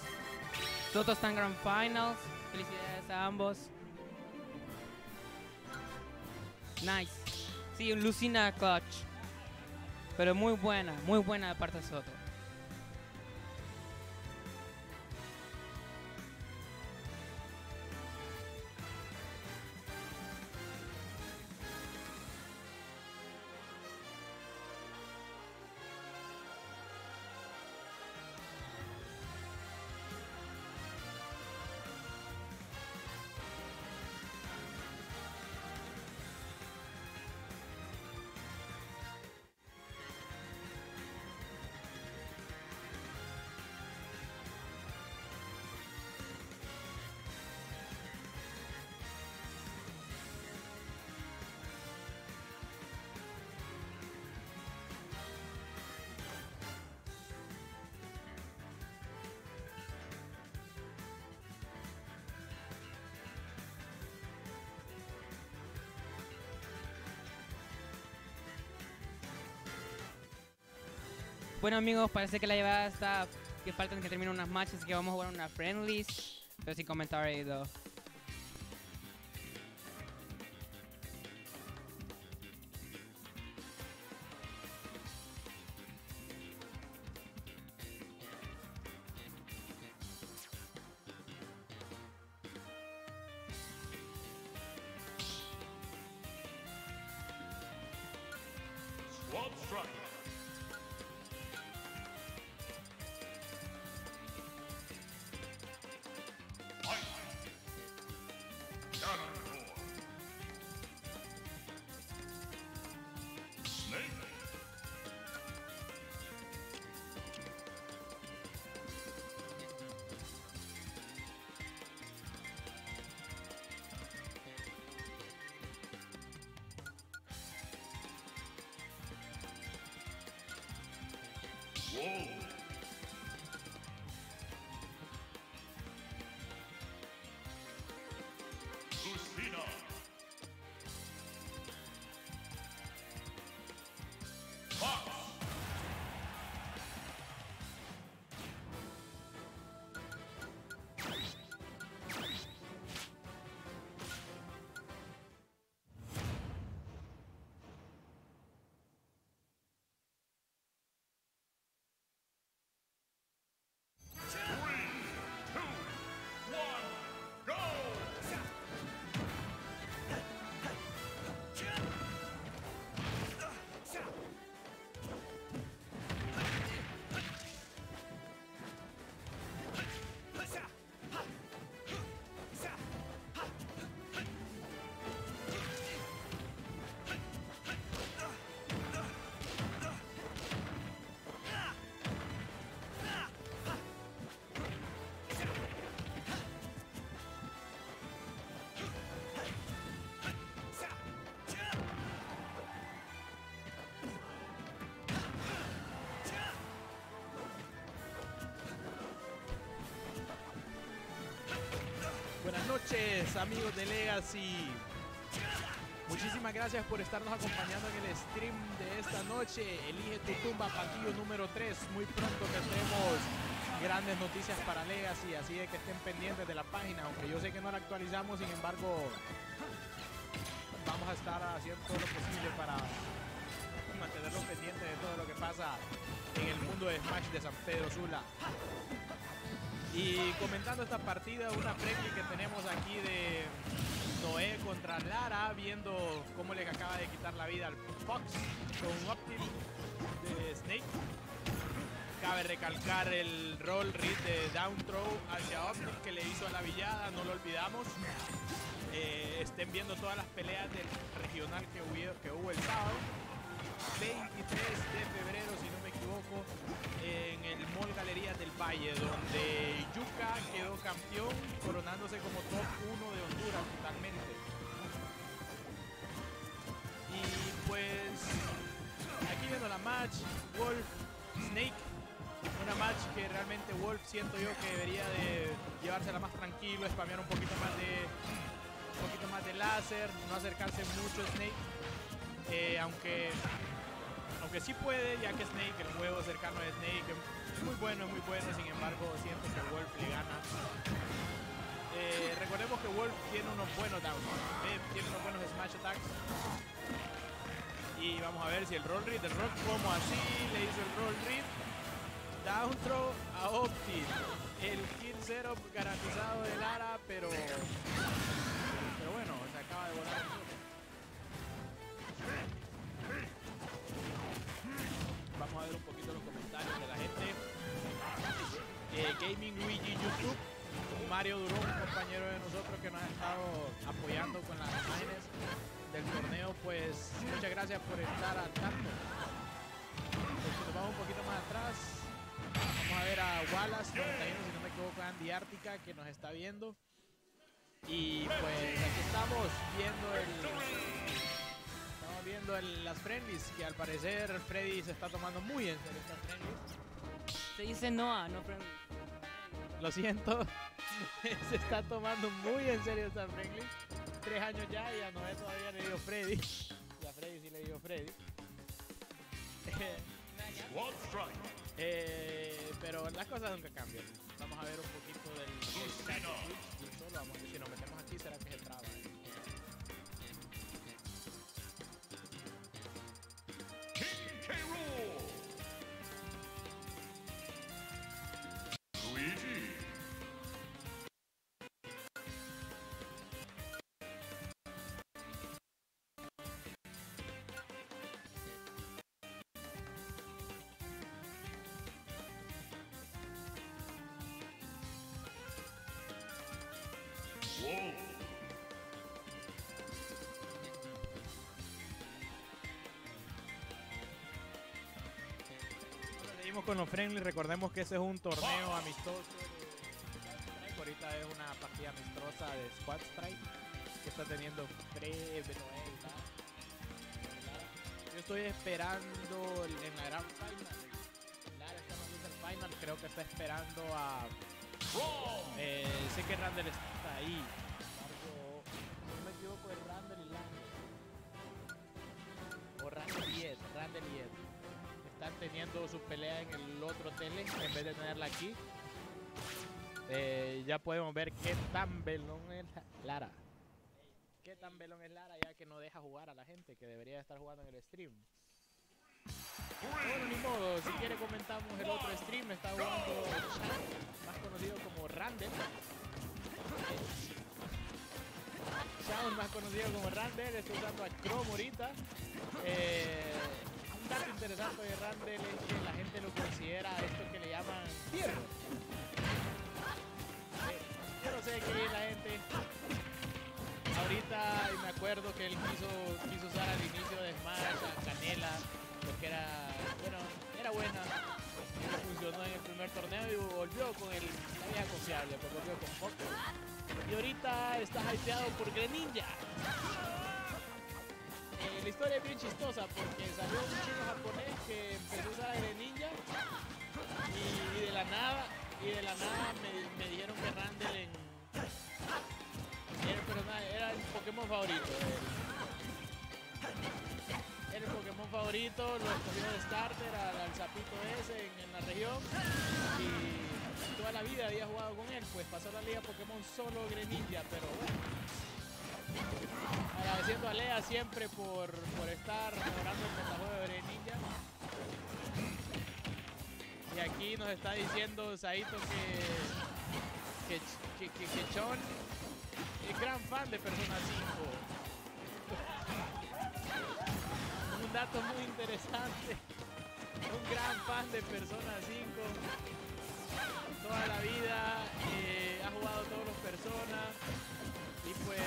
S2: Soto está en Grand Finals. Felicidades a ambos. Nice. Sí, Lucina clutch. Pero muy buena, muy buena de parte de Soto. Bueno amigos, parece que la llevada está que faltan que terminen unas matches, que vamos a jugar una friendlies. Pero sin comentar
S7: noches, amigos de Legacy. Muchísimas gracias por estarnos acompañando en el stream de esta noche. Elige tu tumba, partido número 3. Muy pronto tendremos grandes noticias para Legacy, así de que estén pendientes de la página, aunque yo sé que no la actualizamos, sin embargo, vamos a estar haciendo todo lo posible para mantenerlos pendientes de todo lo que pasa en el mundo de Smash de San Pedro Sula. Y comentando esta partida, una friendly que tenemos aquí de Noé contra Lara, viendo cómo le acaba de quitar la vida al Fox con un Optil de Snake. Cabe recalcar el roll read de down throw hacia Optil que le hizo a la villada, no lo olvidamos. Eh, estén viendo todas las peleas del regional que hubo, que hubo el sábado. 23 de febrero, si no en el Mall Galerías del Valle, donde Yuka quedó campeón, coronándose como top 1 de Honduras totalmente. Y pues, aquí viendo la match, Wolf, Snake, una match que realmente Wolf siento yo que debería de llevársela más tranquilo, spamear un poquito más de un poquito más de láser, no acercarse mucho a Snake. Eh, aunque aunque sí puede, ya que Snake, el juego cercano de Snake, muy bueno, es muy bueno, sin embargo siento que Wolf le gana. Eh, recordemos que Wolf tiene unos buenos downs, eh, tiene unos buenos smash attacks. Y vamos a ver si el roll read, el rock como así le hizo el roll read. Down throw a Opti. El kill zero garantizado de Lara, pero Mario Durón, un compañero de nosotros que nos ha estado apoyando con las imágenes del torneo, pues muchas gracias por estar al tanto. Pues, vamos un poquito más atrás, vamos a ver a Wallace, 91, si no me equivoco, Andy Ártica, que nos está viendo. Y pues aquí estamos viendo el. Estamos viendo el- las friendlies, que al parecer Freddy se está tomando muy en serio estas friendlies.
S2: Se dice Noah, no friendly.
S7: Lo siento, se está tomando muy en serio estas friendlies. Tres años ya y a Noé todavía le dio Freddy. Y a Freddy sí le dio Freddy. Eh, pero las cosas nunca cambian. Vamos a ver un poquito del chat de Twitch. Solo vamos, si nos metemos aquí, será que se traba. Seguimos con los friendly. Recordemos que ese es un torneo amistoso de. Ahorita es una partida amistosa de Squad Strike que está teniendo Lara. Yo estoy esperando en la gran final. Lara está en el final. Creo que está esperando a. Eh, sé que Randall está ahí. En el otro tele en vez de tenerla aquí. Eh, ya podemos ver qué tan velón es la- Lara. Qué tan velón es Lara ya que no deja jugar a la gente que debería estar jugando en el stream. Bueno, ni modo, si quiere comentamos el otro stream, está jugando más conocido como Randall. Más conocido como Randall, está usando a Chrome ahorita. Eh, un dato interesante de Randall es que la gente él quiso, usar al inicio de Smash Canela, porque era, bueno, era buena. Le funcionó en el primer torneo y volvió con el, vieja confiable, pues volvió con Poco. Y ahorita está hypeado por Greninja. Eh, la historia es bien chistosa porque salió un chino japonés que empezó a usar Greninja y, y de la nada, y de la nada me, me dijeron que Randall en, era el Pokémon favorito. Era el Pokémon favorito, lo escogió de starter al, al zapito ese en, en, la región. Y toda la vida había jugado con él, pues pasó la liga Pokémon solo Greninja, pero bueno. Agradeciendo a Lea siempre por, por estar mejorando el metajuego de Greninja. Y aquí nos está diciendo Saito que, que, que, que Chon es gran fan de Persona 5. Un dato muy interesante. Un gran fan de Persona 5. Toda la vida eh, ha jugado todos los Persona. Y pues,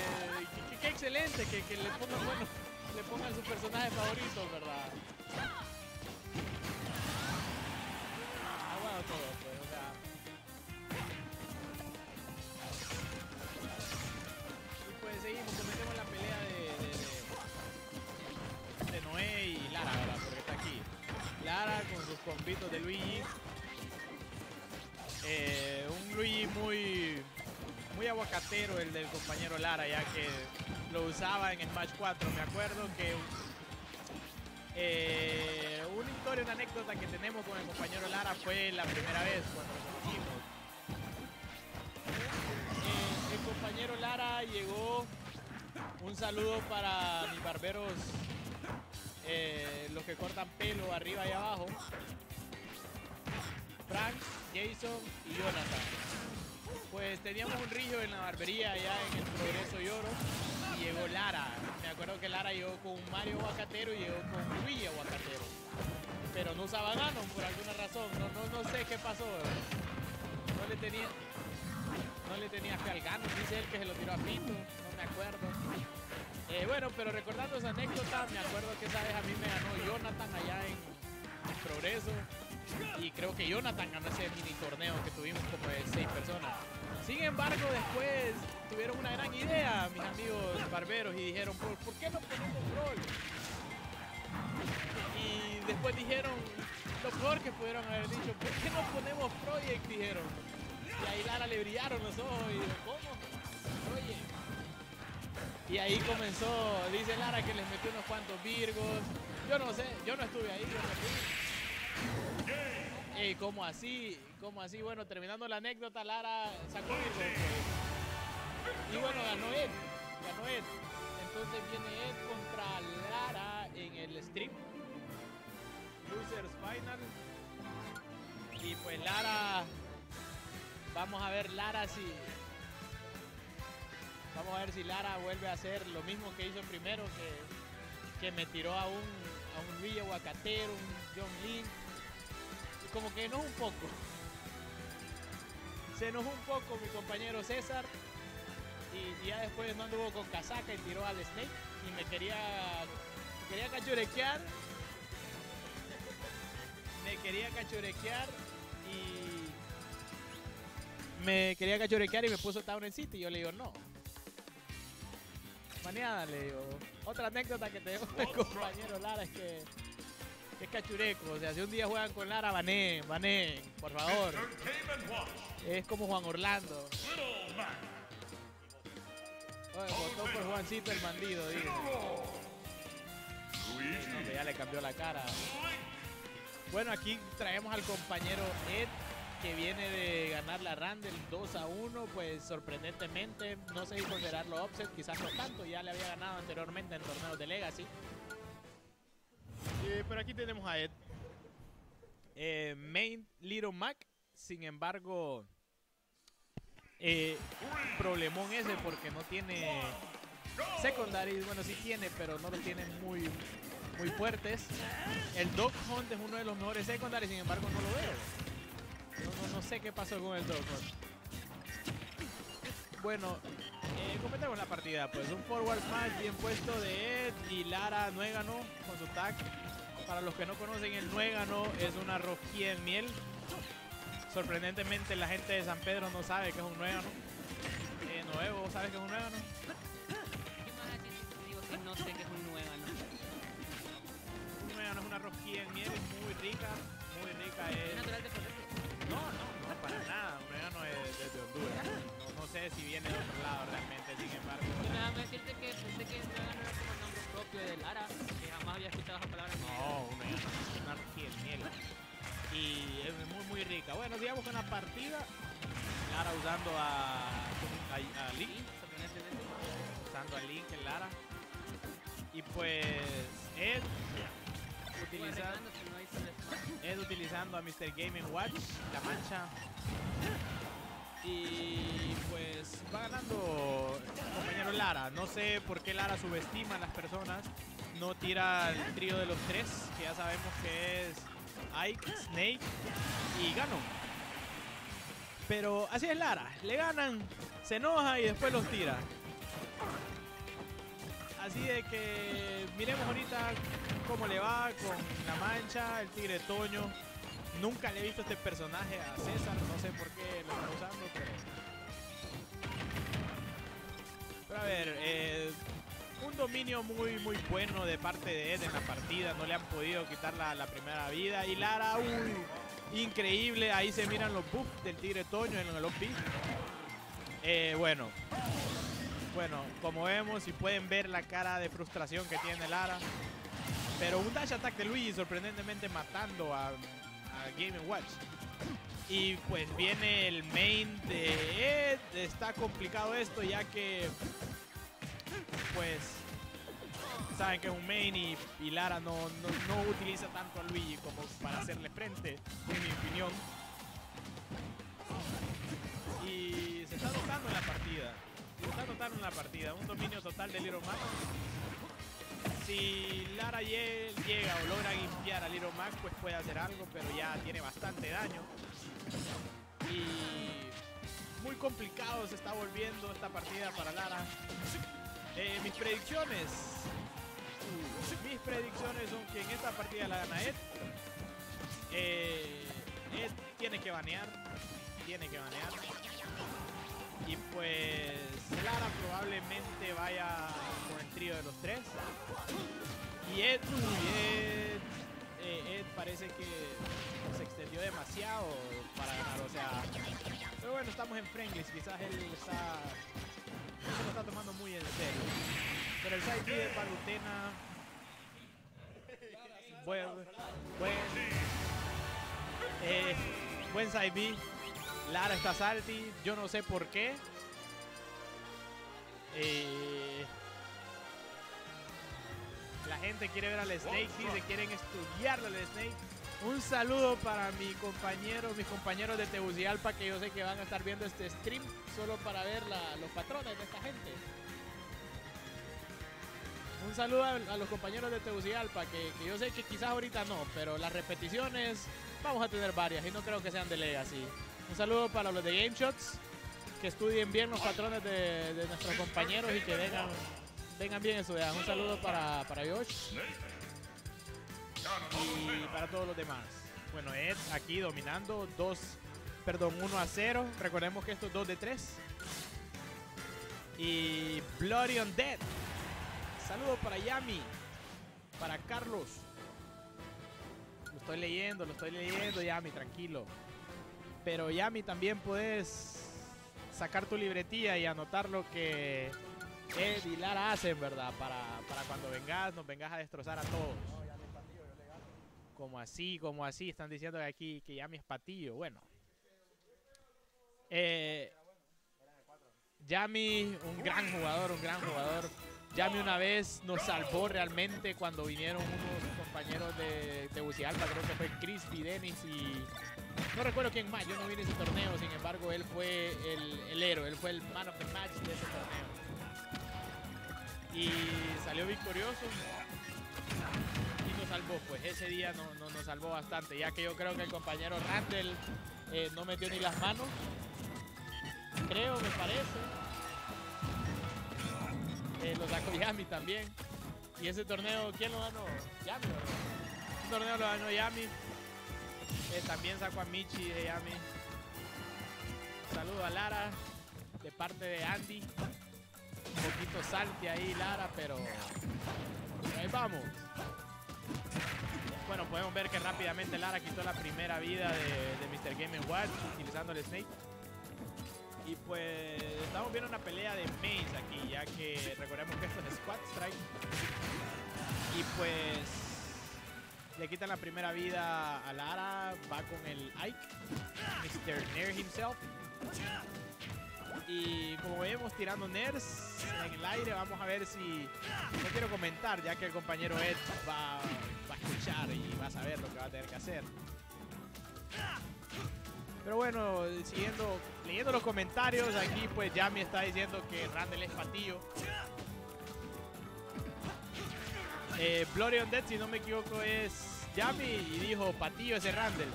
S7: qué, excelente que, que le pongan, bueno, le pongan su personaje favorito, ¿verdad? Ha jugado todo, Compitos de Luigi. Eh, un Luigi muy, muy aguacatero el del compañero Lara, ya que lo usaba en Smash 4. Me acuerdo que eh, una historia, una anécdota que tenemos con el compañero Lara fue la primera vez cuando lo conocimos. Eh, el compañero Lara llegó. Un saludo para mis barberos, eh, los que cortan pelo arriba y abajo. Frank, Jason y Jonathan. Pues teníamos un rillo en la barbería allá en el Progreso y Oro y llegó Lara. Me acuerdo que Lara llegó con Mario Aguacatero y llegó con Luigi Aguacatero. Pero no usaba Ganon por alguna razón. No, no, no sé qué pasó. No le tenía. No le tenía fe al. Dice él que se lo tiró a Pito. No me acuerdo. Eh, bueno, pero recordando esa anécdota, me acuerdo que esa vez a mí me ganó Jonathan allá en, Progreso. Y creo que Jonathan ganó ese mini torneo que tuvimos como de seis personas. Sin embargo, después tuvieron una gran idea, mis amigos barberos, y dijeron, ¿por, qué no ponemos rol? Y después dijeron, lo peor que pudieron haber dicho, ¿por qué no ponemos Project? Dijeron. Y ahí Lara le brillaron los ojos y dijo, ¿cómo? Project. Y ahí comenzó, dice Lara que les metió unos cuantos virgos. Yo no sé, yo no estuve ahí, yo no ¿cómo así? ¿Cómo así? Bueno, terminando la anécdota, Lara sacó Virgo. pues. Y bueno, ganó Ed. Ganó Ed. Entonces viene Ed contra Lara en el stream. Losers Final. Y pues Lara. Vamos a ver Lara si. Vamos a ver si Lara vuelve a hacer lo mismo que hizo primero, que, que me tiró a un, a un Luigi Aguacatero, un John. Y como que enojó un poco. Se enojó un poco mi compañero César. Y, y ya después no anduvo con casaca y tiró al Snake. Y me quería, me quería cachurequear. Me quería cachurequear y me quería cachurequear y me puso Town en City. Y yo le digo, no. Mañana le digo. Otra anécdota que tengo con el compañero Lara es que, es cachureco. O sea, si un día juegan con Lara, baneen, baneen, por favor. Es como Juan Orlando. Oye, votó por Juancito el bandido. No, que ya le cambió la cara. Bueno, aquí traemos al compañero Ed, que viene de ganar la run del 2 a 1, pues sorprendentemente, no sé si considerarlo upset, quizás no tanto, ya le había ganado anteriormente en torneos de Legacy. Eh, pero aquí tenemos a Ed. Eh, main Little Mac, sin embargo, eh, problemón ese porque no tiene secondary, bueno sí tiene, pero no lo tiene muy, muy fuertes. El Dog Hunt es uno de los mejores secondary, sin embargo no lo veo. No, no, no sé qué pasó con el Dog Hunt. Bueno, eh, comentemos la partida, pues un forward smash bien puesto de Ed y Lara Nuégano con su tag. Para los que no conocen el Nuégano es una rosquilla en miel. Sorprendentemente la gente de San Pedro no sabe que es un Nuégano. Eh, Nuevo, ¿vos ¿sabes que es un Nuégano?
S2: ¿Qué más digo que no sé que es un nuégano?
S7: Un Nuégano es una rosquilla en miel muy rica, muy rica.
S2: ¿Es
S7: Es...
S2: natural de
S7: No, no si viene de otro lado realmente, sin embargo.
S2: Y nada más decirte que pensé que nuégano era como el nombre propio de Lara, que jamás había escuchado esa palabra.
S7: No, una, una miel. Y es muy, muy rica. Bueno, sigamos con la partida. Lara usando a, a, a Link. Usando a Link en Lara. Y pues Ed
S2: Estuve
S7: utilizando,
S2: que no.
S7: Ed utilizando a Mr. Game Watch, la mancha. Y pues va ganando el compañero Lara. No sé por qué Lara subestima a las personas. No tira el trío de los tres, que ya sabemos que es Ike, Snake y Ganon. Pero así es Lara. Le ganan, se enoja y después los tira. Así de que miremos ahorita cómo le va con la mancha, el tigre Toño. Nunca le he visto este personaje a César, no sé por qué lo está usando, pero. A ver, eh, un dominio muy muy bueno de parte de Ed en la partida, no le han podido quitar la, la primera vida. Y Lara, uy, increíble, ahí se miran los buffs del tigre Toño en el OP. Eh, bueno, bueno, como vemos y pueden ver la cara de frustración que tiene Lara. Pero un dash attack de Luigi sorprendentemente matando a, a Game Watch. Y pues viene el main de Ed. Está complicado esto ya que pues saben que es un main y, Lara no, no, no utiliza tanto a Luigi como para hacerle frente, en mi opinión. Y se está notando en la partida. Se está notando en la partida. Un dominio total de Little Mac. Si Lara lle- llega o logra limpiar a Little Mac, pues puede hacer algo, pero ya tiene bastante daño. Y muy complicado se está volviendo esta partida para Lara. Eh, mis predicciones. Mis predicciones son que en esta partida la gana Ed. Eh, Ed tiene que banear. Tiene que banear. Y pues Lara probablemente vaya con el trío de los tres. Y Ed, eh, Ed parece que se extendió demasiado para ganar. O sea, pero bueno, estamos en friendlies. Quizás él está, lo está tomando muy en serio. Pero el side B de Palutena. Buen, buen, eh, buen side B. Lara está salty, yo no sé por qué. Eh, la gente quiere ver al Snake, dice quieren estudiarlo al Snake. Un saludo para mi compañero, mis compañeros de Tegucigalpa que yo sé que van a estar viendo este stream solo para ver los patrones de esta gente. Un saludo a, a los compañeros de Tegucigalpa que, que yo sé que quizás ahorita no, pero las repeticiones vamos a tener varias y no creo que sean de Legacy. Un saludo para los de Game Shots, que estudien bien los patrones de, nuestros compañeros y que vengan, vengan bien estudiados. Un saludo para, para Josh y para todos los demás. Bueno, Ed aquí dominando 2, perdón, 1 a 0. Recordemos que esto es 2 de 3. Y Bloody on Dead. Saludo para Yami, para Carlos. Lo estoy leyendo, lo estoy leyendo, Yami, tranquilo. Pero Yami también puedes sacar tu libretilla y anotar lo que Ed y Lara hacen, ¿verdad? Para, para cuando vengas, nos vengas a destrozar a todos. Como así, como así, están diciendo aquí que Yami es patillo. Bueno. Eh, Yami, un gran jugador, un gran jugador. Yami una vez nos salvó realmente cuando vinieron unos compañeros de Tegucigalpa, creo que fue Crispy, Dennis y no recuerdo quién más, yo no vi ese torneo, sin embargo él fue el, el héroe, él fue el man of the match de ese torneo. Y salió victorioso y nos salvó, pues ese día no, no- nos salvó bastante, ya que yo creo que el compañero Randall eh, no metió ni las manos, creo, me parece. Eh, lo sacó Yami también. Y ese torneo, ¿quién lo ganó? Yami, ¿verdad? Ese torneo lo ganó Yami. Eh, también sacó a Michi de Yami. Saludo a Lara de parte de Andy. Un poquito salte ahí Lara, pero ahí vamos. Bueno, podemos ver que rápidamente Lara quitó la primera vida de, de Mr. Game Watch utilizando el Snake. Y pues estamos estamos viendo una pelea de mains aquí, ya que recordemos que esto es Squad Strike. Y pues le quitan la primera vida a Lara, va con el Ike, Mr. Nair himself. Y como vemos tirando Ners en el aire, vamos a ver si... No quiero comentar, ya que el compañero Ed va, va a escuchar y va a saber lo que va a tener que hacer. Pero bueno, siguiendo, leyendo los comentarios, aquí pues Yami está diciendo que Randall es patillo. Eh, Bloody on Dead, si no me equivoco, es Yami y dijo patillo ese Randall.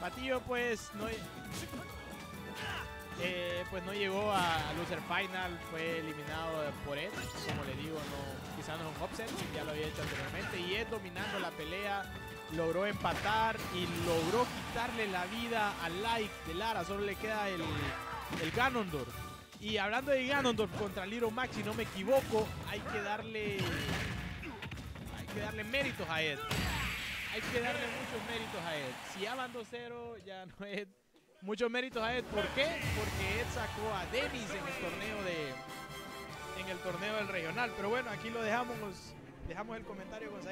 S7: Patillo pues no... eh, pues no llegó a Loser Final, fue eliminado por Ed. Como le digo, no, quizás no es un upset, ya lo había hecho anteriormente. Y Ed dominando la pelea, logró empatar y logró quitarle la vida al like de Lara. Solo le queda el, el Ganondorf. Y hablando de Ganondorf contra Little Max, si no me equivoco, hay que darle que darle méritos a Ed. Hay que darle muchos méritos a Ed. Si ya van 2-0, ya no es muchos méritos a Ed. ¿Por qué? Porque Ed sacó a Dennis en el torneo de en el torneo del regional. Pero bueno, aquí lo dejamos, dejamos el comentario con.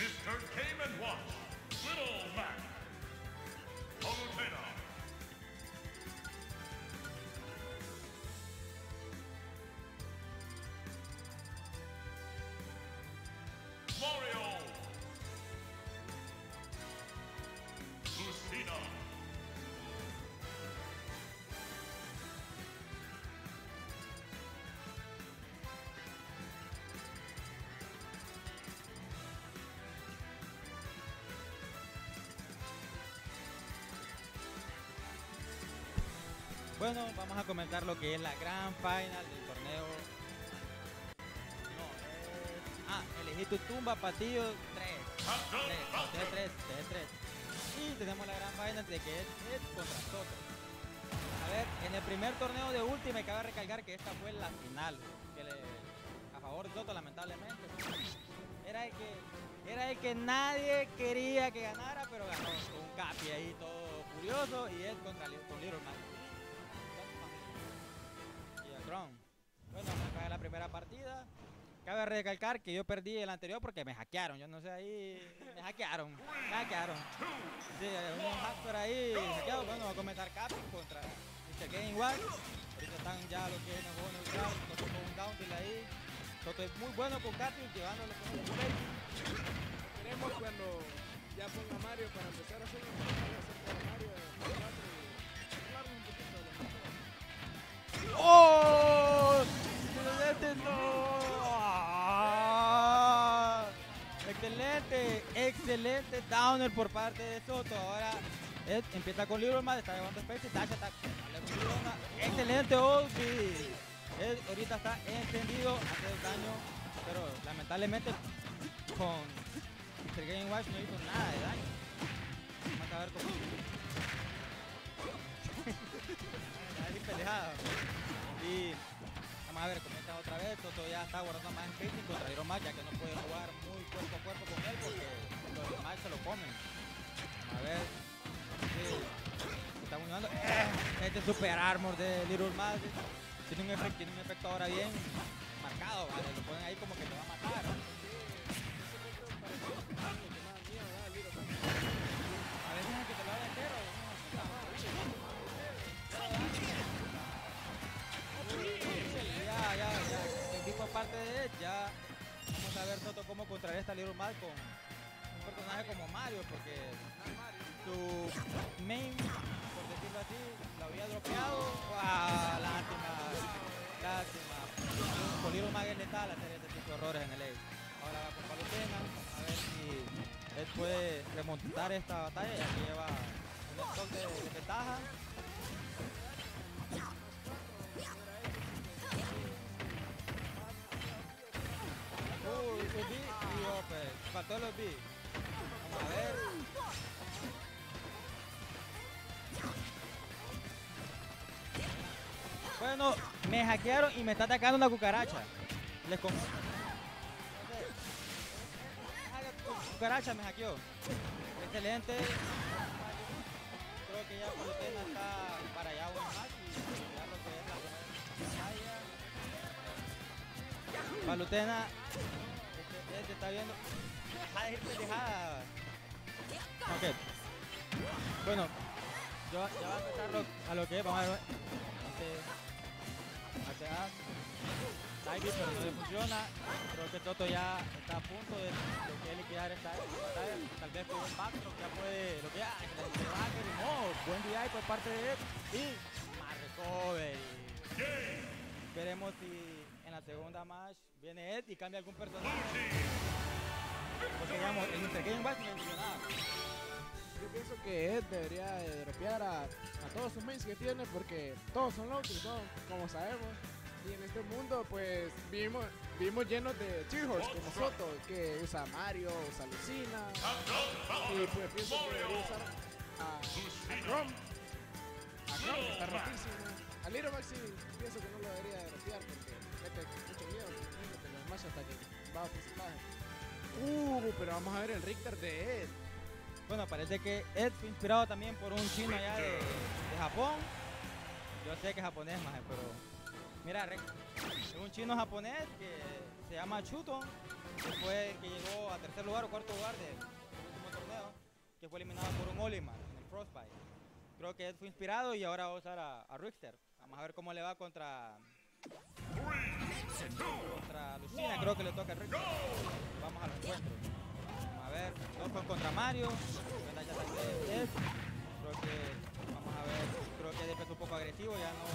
S1: Mr. Game and Watch. Little Mac. Palutena.
S8: Bueno, vamos a comentar lo que es la gran final del torneo. No, es... Ah, elegí tu tumba, patillo 3. 3, 3, 3. Y tenemos la gran final de que es contra Soto. A ver, en el primer torneo de última, cabe recalcar que esta fue la final. A favor de Soto, lamentablemente. Era el que, era el que nadie quería que ganara, pero ganó. Un capi ahí todo curioso y Ed contra con Little Mac. Cabe recalcar que yo perdí el anterior porque me hackearon. Yo no sé ahí. Me hackearon. Me hackearon. Sí, un hacker ahí hackeado. Bueno, va a comentar Capi contra Mr. Game Watch. Ahorita están ya lo que el juego neutral. Toto con un downhill ahí. Toto es muy bueno con Capi, llevándolo con el play.
S4: Esperemos cuando ya ponga Mario para empezar a hacer una partida acerca de Mario de 4 y hablar un poquito de los.
S8: ¡Oh! Excelente, excelente downer por parte de Soto. Ahora Ed empieza con Man, está llevando space Dash. Dale con. Excelente ulti. Ed ahorita está encendido, hace daño, pero lamentablemente con Mr. Game Watch no hizo nada de daño. Vamos a ver cómo. a ver, comienza otra vez. Toto ya está guardando más spacing contra Iron Man, ya que no puede jugar muy cuerpo a cuerpo con él porque los demás se lo comen. A ver. Sí. Está jugando. Eh, este super armor de Little Mac tiene un efecto, tiene un efecto ahora bien marcado, ¿vale? Lo ponen ahí como que te va a matar. Ya vamos a ver Toto cómo contrarresta a Little Mal con un personaje como Mario, porque su main, por decirlo así, lo había dropeado. ¡Wow! Lástima. Lástima. Con Little Mag es letal hacer este tipo de errores en el Ace. Ahora va con Palutena. A ver si él puede remontar esta batalla, ya que lleva un de, de ventaja. Faltó los B. Vamos a ver. Bueno, me hackearon y me está atacando una cucaracha. Les con... Cucaracha me hackeó. Excelente. Creo que ya Palutena está para allá y la batalla. Palutena, está viendo. Deja de ir pendejada. Ok. Bueno, yo, ya va a empezar lo- a lo que es, vamos a ver. Este, ah, Ivy, pero no le funciona. Creo que Toto ya está a punto de, de que liquidar esta batalla. Tal vez con un Backrock ya puede. Lo que ya, el Backer y no. Buen DI por parte de él. Y más recovery. Veremos si la segunda match viene Ed y cambia algún personaje. Porque digamos, el Mr. Game Watch no le funcionaba.
S4: Yo pienso que Ed debería de dropear a, a todos sus mains que tiene porque todos son locos, todos, como sabemos. Y en este mundo, pues, vivimos, vivimos llenos de T-Horse como Soto, que usa Mario, usa Lucina. Y pues pienso que debería usar a, a Grom. A Grom, que está rotísimo. A Little Maxi pienso que no lo debería de dropear porque mucho porcentaje. Uh, pero vamos a ver el Richter de Ed.
S8: Bueno, parece que Ed fue inspirado también por un chino allá de, Japón. Yo sé que es japonés, maje, pero mira, es un chino japonés que se llama Chuton, que fue el que llegó a tercer lugar o cuarto lugar del último torneo, que fue eliminado por un Olimar en el Frostbite. Creo que Ed fue inspirado y ahora va a usar a Richter. Vamos a ver cómo le va contra contra Lucina, creo que le toca a Richter. Vamos al encuentro. Vamos a ver, dos con contra Mario. Creo que, vamos a ver, creo que Ed empezó un poco agresivo, ya no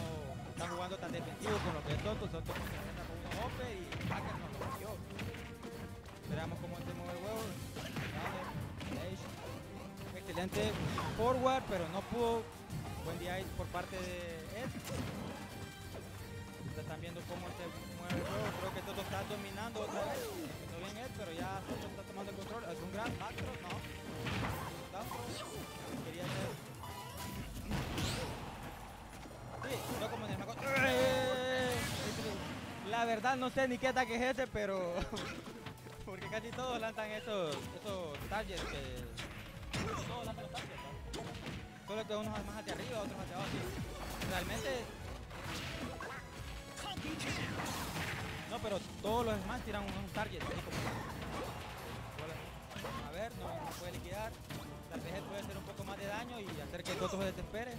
S8: está jugando tan defensivo con lo que es Toto. Toto se enfrenta con un Hopper y Hacker no lo cogió. Esperamos cómo se mueve el huevo. Age. Excelente forward, pero no pudo. Buen DI por parte de Ed. Viendo cómo se mueve. Creo que Toto está dominando otra vez. Pero ya Toto está tomando el control. Es un gran backdrop, ¿no? Quería ¡Eh! La verdad no sé ni qué ataque es ese, pero. Porque casi todos lanzan esos, esos targets que. Todos lanzan los targets, ¿no? Solo que unos más hacia arriba, otros hacia abajo. Realmente pero todos los Smash tiran unos targets. así como- A ver, no, puede liquidar. Tal vez puede hacer un poco más de daño y hacer que Toto se desespere.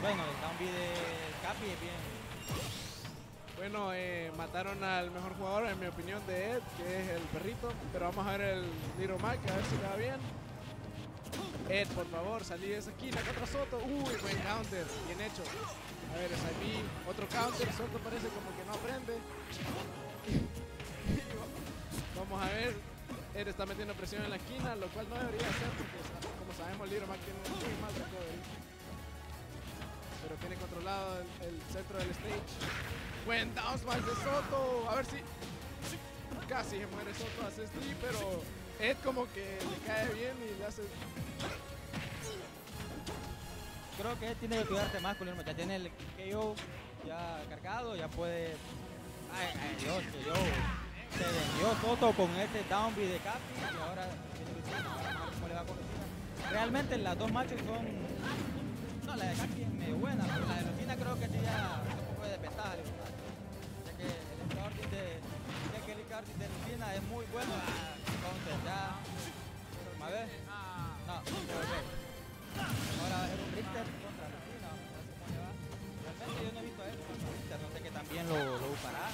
S8: Bueno, el down B de Capi es bien.
S4: Bueno, eh, mataron al mejor jugador, en mi opinión, de Ed, que es el perrito. Pero vamos a ver el Little Mac, a ver si va bien. Ed, por favor, salí de esa esquina contra Soto. Uy, buen counter, bien hecho. A ver, SIB, otro counter. Soto parece como que no aprende. vamos a ver. Ed está metiendo presión en la esquina, lo cual no debería hacer porque, como sabemos, Little Mac tiene un muy mal recovery. Pero tiene controlado el, centro del stage. Buen down de Soto. A ver si. Casi se muere Soto hace stream, pero Ed como que le cae bien y le hace.
S8: Creo que tiene que cuidarse más con el Ya tiene el KO ya cargado, ya puede. Ay, ay Dios, que. Se vendió Toto con ese down B de Capi y ahora tiene a cómo le va Lucina. Realmente las dos matches son. No, la de Capi es medio buena, la de Lucina creo que es un poco de desventaja. Ya que el Licardis de. Ya que el Licardis de Lucina es muy bueno. Ah, ya. A ver. No. Ahora ser un Richter contra Lucina. Realmente yo no he visto a él contra Richter, no sé que también lo, lo usará.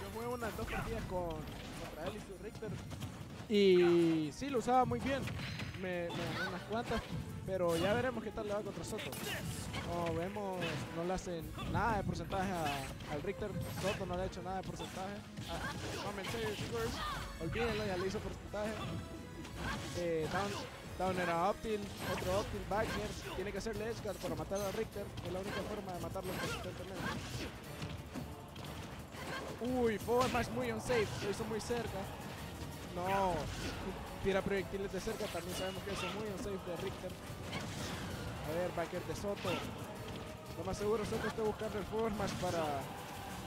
S4: Yo jugué unas dos partidas con, contra él y su Richter. Y sí, lo usaba muy bien. Me, me unas cuantas. Pero ya veremos qué tal le va contra Soto. Como vemos, no le hacen nada de porcentaje a- al Richter. Soto no le ha hecho nada de porcentaje. Ah, no me Figures. Olvídenlo, ya le hizo porcentaje. Eh, down, down era uptilt, otro uptilt, backer. Tiene que hacerle edgeguard para matar a Richter. Es la única forma de matarlo consistentemente. Uy, forward más muy unsafe, lo hizo muy cerca. No, tira proyectiles de cerca, también sabemos que eso es muy unsafe de Richter. A ver, backer de Soto. Lo más seguro Soto está buscando el forward más para,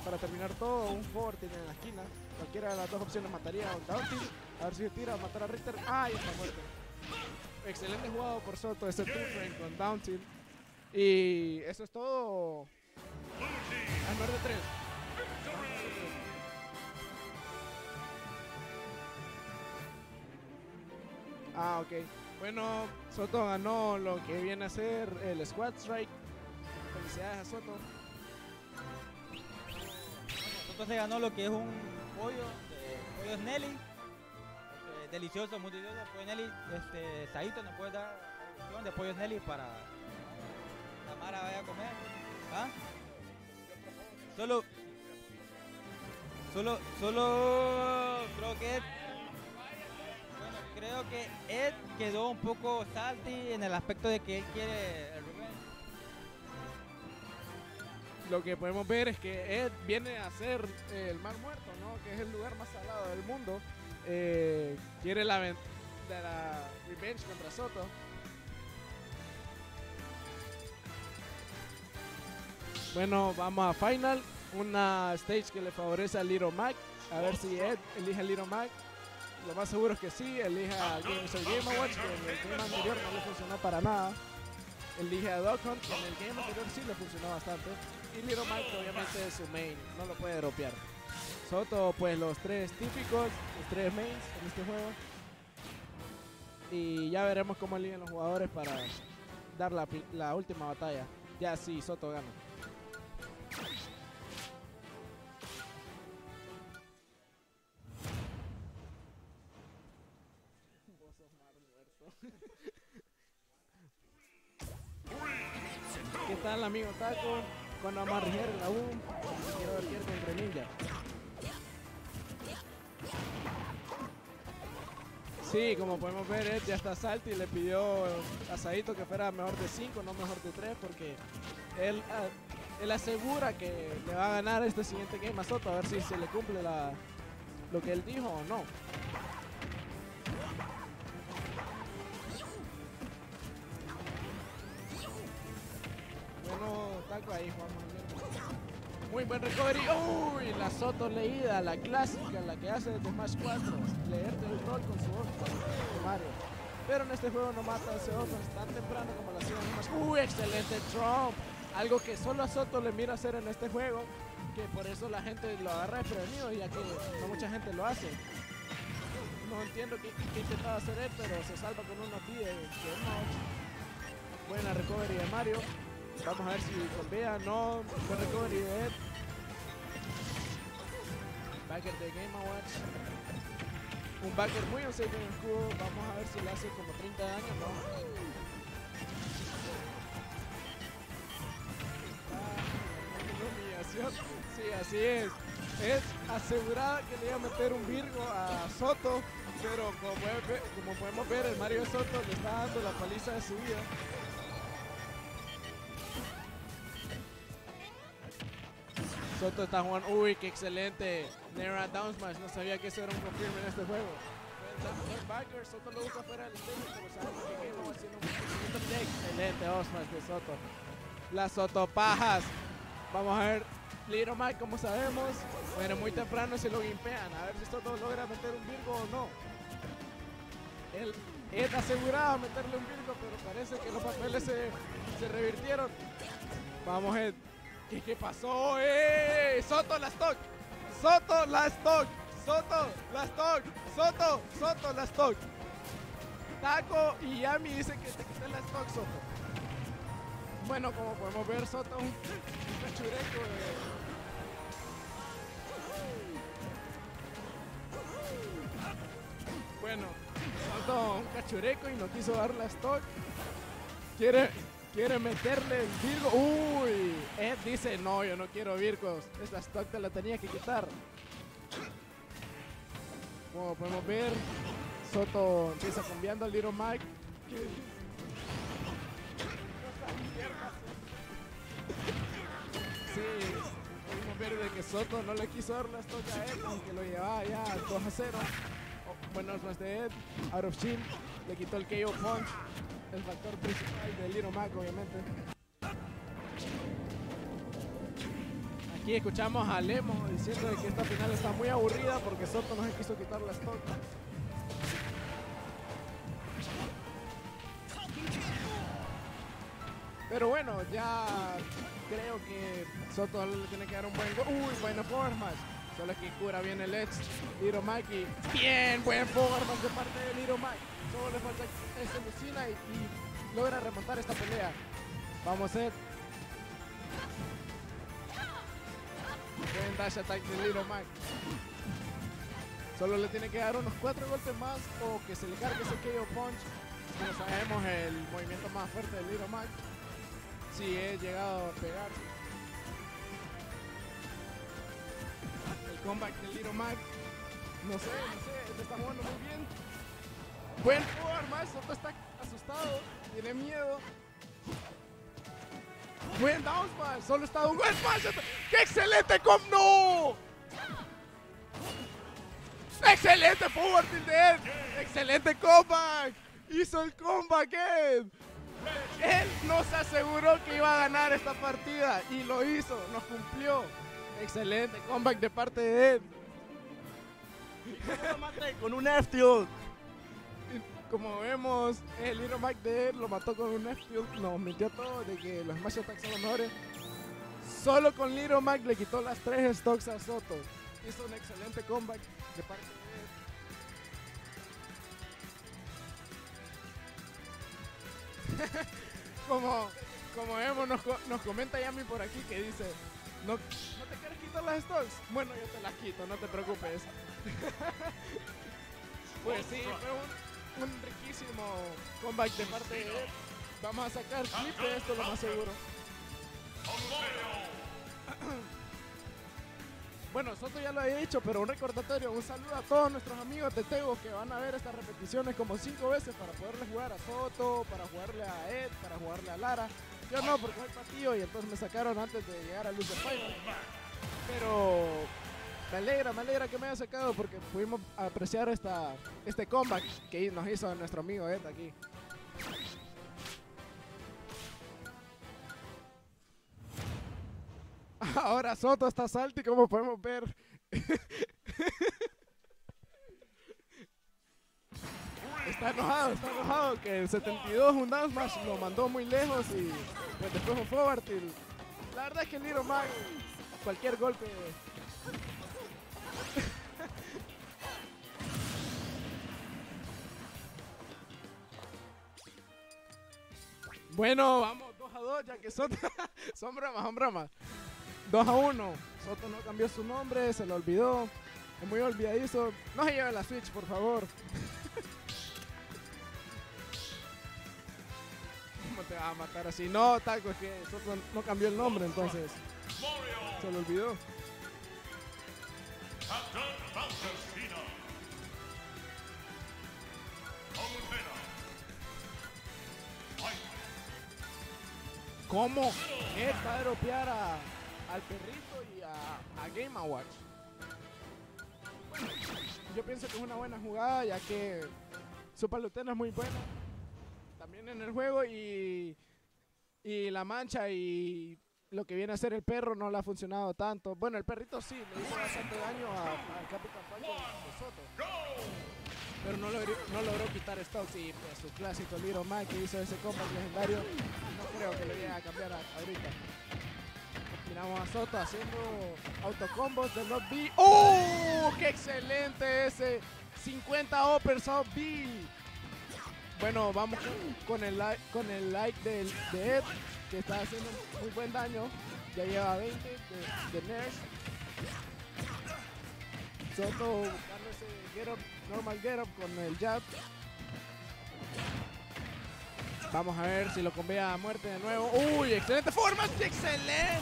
S4: para terminar todo. Un forward tiene en la esquina. Cualquiera de las dos opciones mataría a un down tilt. A ver si tira matar a Richter. ¡Ah! Y está muerto. Excelente jugado por Soto ese frame con down tilt. Y eso es todo. A menor de tres. Ah, ok. Bueno, Soto ganó lo que viene a ser el Squad Strike. Felicidades a Soto.
S8: Soto se ganó lo que es un pollo de pollo Snelly. Eh, delicioso, muy delicioso. Pollo Snelly, este, Saito nos puede dar de pollo Snelly para la Mara vaya a comer. ¿Ah? Solo, solo, solo creo que bueno, creo que Ed quedó un poco salty en el aspecto de que él quiere el revenge.
S4: Lo que podemos ver es que Ed viene a ser eh, el mar muerto, ¿no? Que es el lugar más salado del mundo. Eh, quiere la, de la revenge contra Soto. Bueno, vamos a final. Una stage que le favorece a Little Mac. A ver si Ed elige a Little Mac. Lo más seguro es que sí. Elige a Games of Game Awards, que en el game anterior no le funcionó para nada. Elige a Dog Hunt, que en el game anterior sí le funcionó bastante. Y Little Mike obviamente es su main, no lo puede dropear. Soto, pues los tres típicos, los tres mains en este juego. Y ya veremos cómo eligen los jugadores para dar la, la última batalla. Ya sí, Soto gana. ¿Qué tal amigo Taco? Cuando vamos a riger en la U, quiero ver contra Ninja. Sí, como podemos ver, Ed ya está salto y le pidió a Saito que fuera mejor de 5, no mejor de 3, porque él, ah, él asegura que le va a ganar este siguiente game a Soto, a ver si se le cumple lo que él dijo o no. Ahí bien. Muy buen recovery. Uy, la Soto leída, la clásica, la que hace desde Smash 4. Leerte el rol con su ojo Mario. Pero en este juego no mata ese ojo tan temprano como lo hacía en Smash. Uy, excelente Trump. Algo que solo a Soto le mira hacer en este juego. Que por eso la gente lo agarra desprevenido, ya que no mucha gente lo hace. No entiendo qué, qué intentaba hacer él, pero se salva con una T de. Buena recovery de Mario. Vamos a ver si con Bea no. Buen recovery de Ed. Backer de Game Awards. Un backer muy unsafe en el cubo. Vamos a ver si le hace como 30 daños. No. Ah. Sí, así es. Es asegurada que le iba a meter un Virgo a Soto. Pero como, como podemos ver, el Mario Soto le está dando la paliza de su vida. Soto está jugando. Uy, qué excelente. Nera down smash. No sabía que eso era un confirm en este juego. Soto pero excelente smash de Soto. Las Soto pajas. Vamos a ver. Little Mike, como sabemos. Bueno, muy temprano se lo gimpean. A ver si Soto logra meter un Virgo o no. Él es asegurado meterle un Virgo, pero parece que los papeles se, se revirtieron. Vamos, Ed. ¿Qué, pasó? ¡Eh! Soto la stock. Soto la stock. Soto la stock. Soto, Soto la stock. Taco y Yami dicen que te quité la stock, Soto. Bueno, como podemos ver, Soto un, cachureco de... Bueno, Soto un cachureco y no quiso dar la stock. Quiere, quiere meterle el Virgo. Uy, Ed dice, no, yo no quiero Virgos. Esta stock la tenía que quitar. Como podemos ver, Soto empieza cambiando al Little Mike. Sí, podemos ver de que Soto no le quiso dar las toca a Ed, aunque lo llevaba ya 2 a 0. O- bueno, no es de Ed, out of shield, le quitó el KO punch, el factor principal de Little Mac, obviamente. Aquí escuchamos a Lemo diciendo que esta final está muy aburrida porque Soto no se quiso quitar las tocas. Pero bueno, ya creo que Soto le tiene que dar un buen go- Uy, buena forward smash. Solo es que cura bien el Edge. Little. Bien, buen forward smash de parte de Little Mike. Solo le falta ese Lucina y, y logra remontar esta pelea. Vamos, Ed. Buen dash attack de Little Mike. Solo le tiene que dar unos cuatro golpes más o que se le cargue ese KO punch. Como sabemos, el movimiento más fuerte de Little Mike. Sí, he llegado a pegar. El comeback de Little Mac. No sé, no sé, este está jugando muy bien. Buen smash, Soto está asustado, tiene miedo. Buen down smash, solo está un buen smash. ¡Qué excelente com! ¡No! ¡Excelente forward tilt! ¡Excelente comeback! ¡Hizo el comeback Ed! Él nos aseguró que iba a ganar esta partida y lo hizo, nos cumplió. Excelente comeback de parte de Ed.
S9: Con un F-Tilt.
S4: Como vemos, el Little Mac de Ed lo mató con un F-Tilt. Nos mintió todo de que los Smash Attacks son los mejores. Solo con Little Mac le quitó las tres stocks a Soto. Hizo un excelente comeback de parte de Ed. como, como vemos, nos, nos comenta Yami por aquí que dice, ¿no, ¿no te quieres quitar las stocks? Bueno, yo te las quito, no te preocupes. pues sí, fue un, un riquísimo comeback de parte de él. Vamos a sacar clip de esto, lo más seguro. Bueno, Soto ya lo había dicho, pero un recordatorio, un saludo a todos nuestros amigos de Tego que van a ver estas repeticiones como cinco veces para poderle jugar a Soto, para jugarle a Ed, para jugarle a Lara. Yo no, porque soy patillo y entonces me sacaron antes de llegar al Loser Final. Pero me alegra, me alegra que me haya sacado porque pudimos apreciar esta, este comeback que nos hizo nuestro amigo Ed aquí. Ahora Soto está salty, como podemos ver. Está enojado, está enojado que el 72 un smash lo mandó muy lejos y pues después un forward. La verdad es que el Little Mag, cualquier golpe. bueno, vamos 2 a 2 ya que Soto son bromas, son bromas. 2 a 1. Soto no cambió su nombre, se lo olvidó. Es muy olvidadizo. No se lleve la Switch, por favor. ¿Cómo te va a matar así? No, Taco, es que Soto no cambió el nombre, entonces se lo olvidó.
S1: Captain.
S4: ¿Cómo? Él va a dropear a- al perrito y a, a Game Watch. Yo pienso que es una buena jugada ya que su palutena es muy buena. También en el juego y, y la mancha y lo que viene a ser el perro no le ha funcionado tanto. Bueno, el perrito sí, le hizo bastante daño al Capitán Falcon de Soto. Pero no logró, no logró quitar stocks y pues su clásico Little Mac que hizo ese combat legendario, no creo que lo llegue a cambiar a- ahorita. Miramos a Soto haciendo autocombos de Not B. ¡Oh! ¡Qué excelente ese! 50 Uppers Out B. Bueno, vamos con, el, like- con el like del- de Ed, que está haciendo muy buen daño. Ya lleva 20 de, de Nurse. Soto buscando ese get normal get up con el jab. Vamos a ver si lo convea a muerte de nuevo. ¡Uy! ¡Excelente forma! ¡Excelente!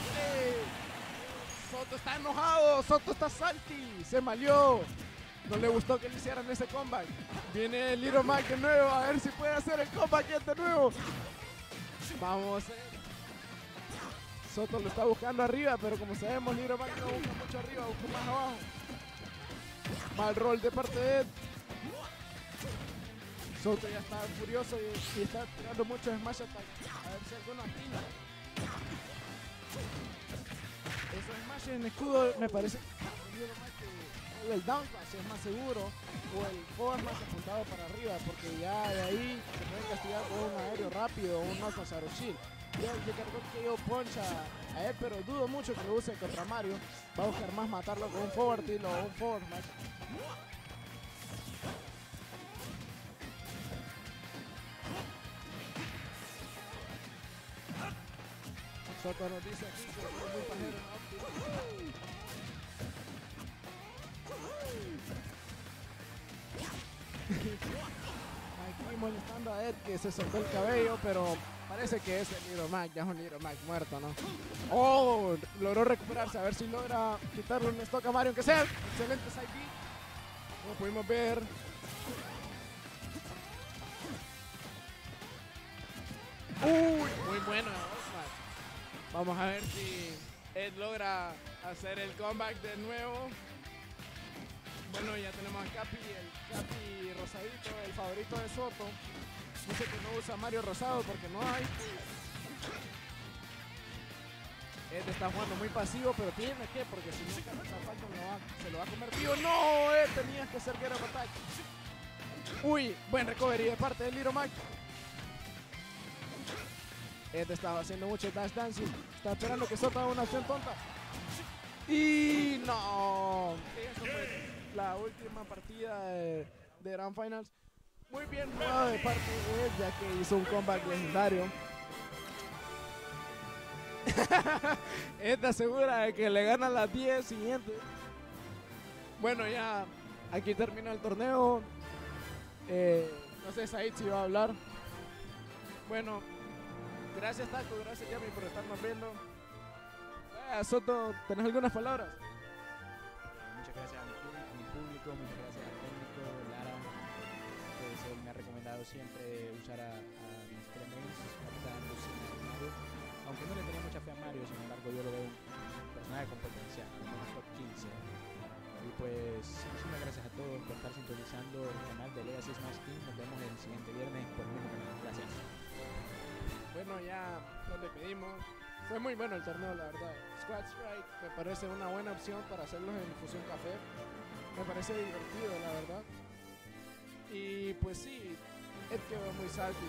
S4: Soto está enojado. Soto está salty. Se malió. No le gustó que le hicieran ese comeback. Viene Little Mac de nuevo. A ver si puede hacer el comeback de nuevo. Vamos. eh. Soto lo está buscando arriba, pero como sabemos, Little Mac no busca mucho arriba, busca más abajo. Mal rol de parte de Ed. Soto ya está furioso y, está tirando muchos smash attack. A ver si alguno atina. Esos smash en escudo me parece el down smash es más seguro o el forward smash apuntado para arriba porque ya de ahí se pueden castigar con un aéreo rápido o un. Ya le cargó que yo poncha a él, pero dudo mucho que lo use contra Mario. Va a buscar más matarlo con un forward o un forward. Soto nos aquí que es muy Aquí molestando a Ed que se soltó el cabello, pero parece que es el Little Mac, ya es un Little Mac muerto, ¿no? Oh, logró recuperarse, a ver si logra quitarle un stock a Mario, aunque sea. Excelente side. Como pudimos ver. Uy, muy bueno. Vamos a ver si Ed logra hacer el comeback de nuevo. Bueno, ya tenemos a Capi, el Capi rosadito, el favorito de Soto. Dice que no usa Mario rosado porque no hay. Ed está jugando muy pasivo, pero tiene que, porque si no Falcon lo va- se lo va a comer vivo. ¡No! Ed tenías que Get Up Attack. Uy, buen recovery de parte de Little Mac. Ed estaba haciendo mucho dash dancing. Está esperando que Soto haga una acción tonta. Y no. La última partida de, Grand Finals. Muy bien jugado de parte de Ed, ya que hizo un comeback legendario. Ed asegura de que le gana las 10 siguientes. Bueno, ya aquí termina el torneo. Eh, no sé, Said si va a hablar. Bueno, gracias Taco, gracias Yami por estarnos viendo. Eh, Soto, ¿tenés algunas palabras?
S7: Muchas gracias siempre usar a, a Mario. Aunque no le tenía mucha fe a Mario, sin embargo yo lo veo un personaje con potencial, al menos top 15. Y pues muchísimas gracias a todos por estar sintonizando el canal de Legacy Smash Team. Nos vemos el siguiente viernes por el mismo. Gracias.
S4: Bueno, ya nos despedimos. Fue muy bueno el torneo, la verdad. Squad Strike me parece una buena opción para hacerlos en Fusión Café. Me parece divertido, la verdad. Y pues sí, Ed quedó muy salty.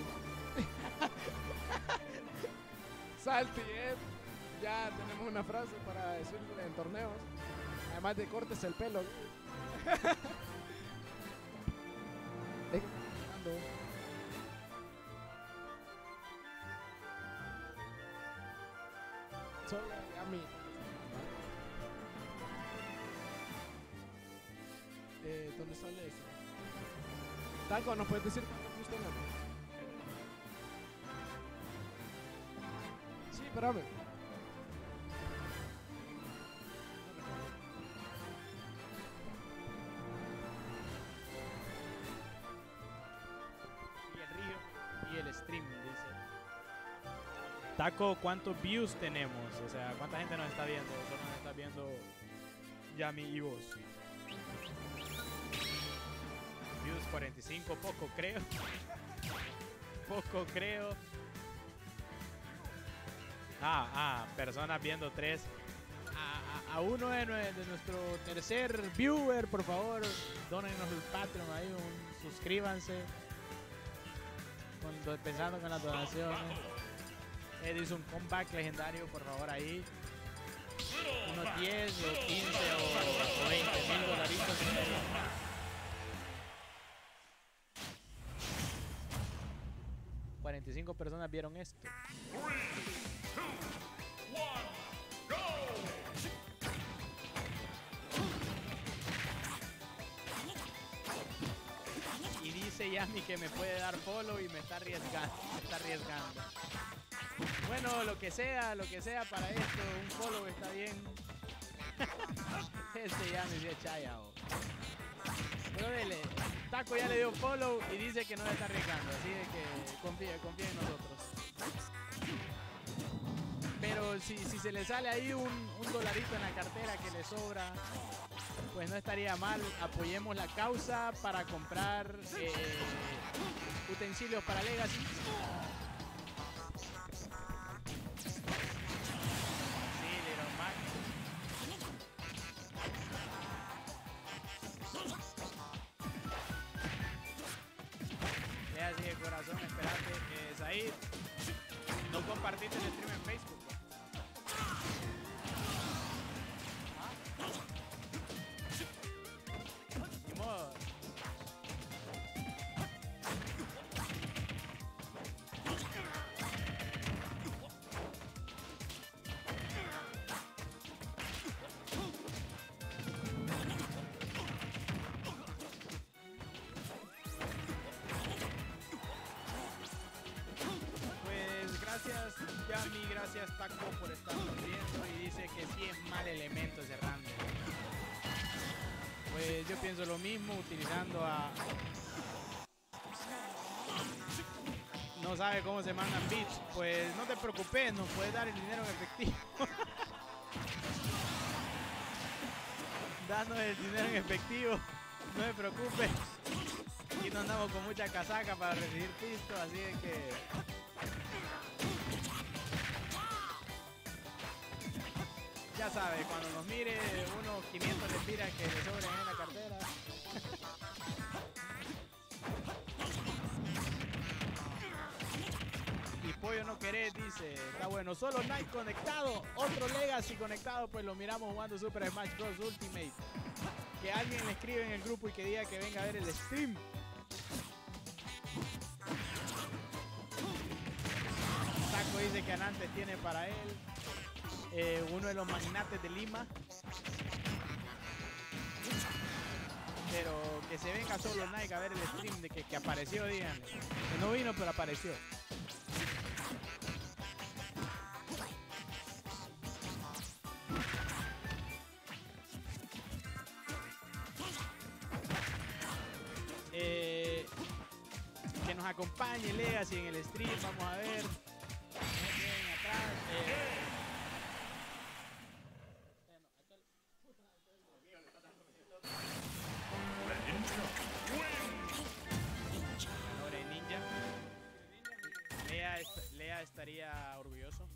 S4: salty, Ed. Ya tenemos una frase para decirle en torneos. Además de cortes el pelo. Es que hablando. Solo a mí. Eh, ¿Dónde sale eso? Taco, ¿nos puedes decir views tenemos? Sí.
S7: Y el río y el stream, dice. Taco, ¿cuántos views tenemos? O sea, ¿cuánta gente nos está viendo? Solo nos está viendo Yami y vos. Views 45, poco creo. poco creo. Ah, ah, personas viendo tres. A, a- a uno de, de nuestro tercer viewer, por favor, donenos el Patreon ahí, un, suscríbanse. Con- pensando con las donaciones. Ed hizo un comeback legendario, por favor, ahí. Unos 10 o 15 o, o 20 mil dolaritos. ...45 personas vieron esto. Y dice Yami que me puede dar follow y me está arriesgando. Me está arriesgando. Bueno, lo que sea, lo que sea para esto, un follow está bien. Este Yami sí es chaya. Dele, Taco ya le dio follow y dice que no le está arriesgando. Así de que confíe, confíe en nosotros. Pero si, si se le sale ahí un, un dolarito en la cartera que le sobra, pues no estaría mal. Apoyemos la causa para comprar eh, utensilios para Legacy. No compartiste el mandan bits. Pues no te preocupes, nos puedes dar el dinero en efectivo. Danos el dinero en efectivo. No te preocupes. Aquí no andamos con mucha casaca para recibir pisto, así de que... Ya sabe, cuando nos mire unos 500 lempiras que le sobren en la cartera. Pollo no querés, dice. Está bueno. Solo Night conectado. Otro Legacy conectado. Pues lo miramos jugando Super Smash Bros. Ultimate. Que alguien le escribe en el grupo y que diga que venga a ver el stream. Taco dice que Anantes tiene para él. Eh, uno de los magnates de Lima. Pero que se venga solo Nike a ver el stream de que, apareció, díganle. Que no vino, pero apareció. Legacy en el stream, vamos a ver. Ahora el ninja. Lea, est- Lea estaría orgulloso.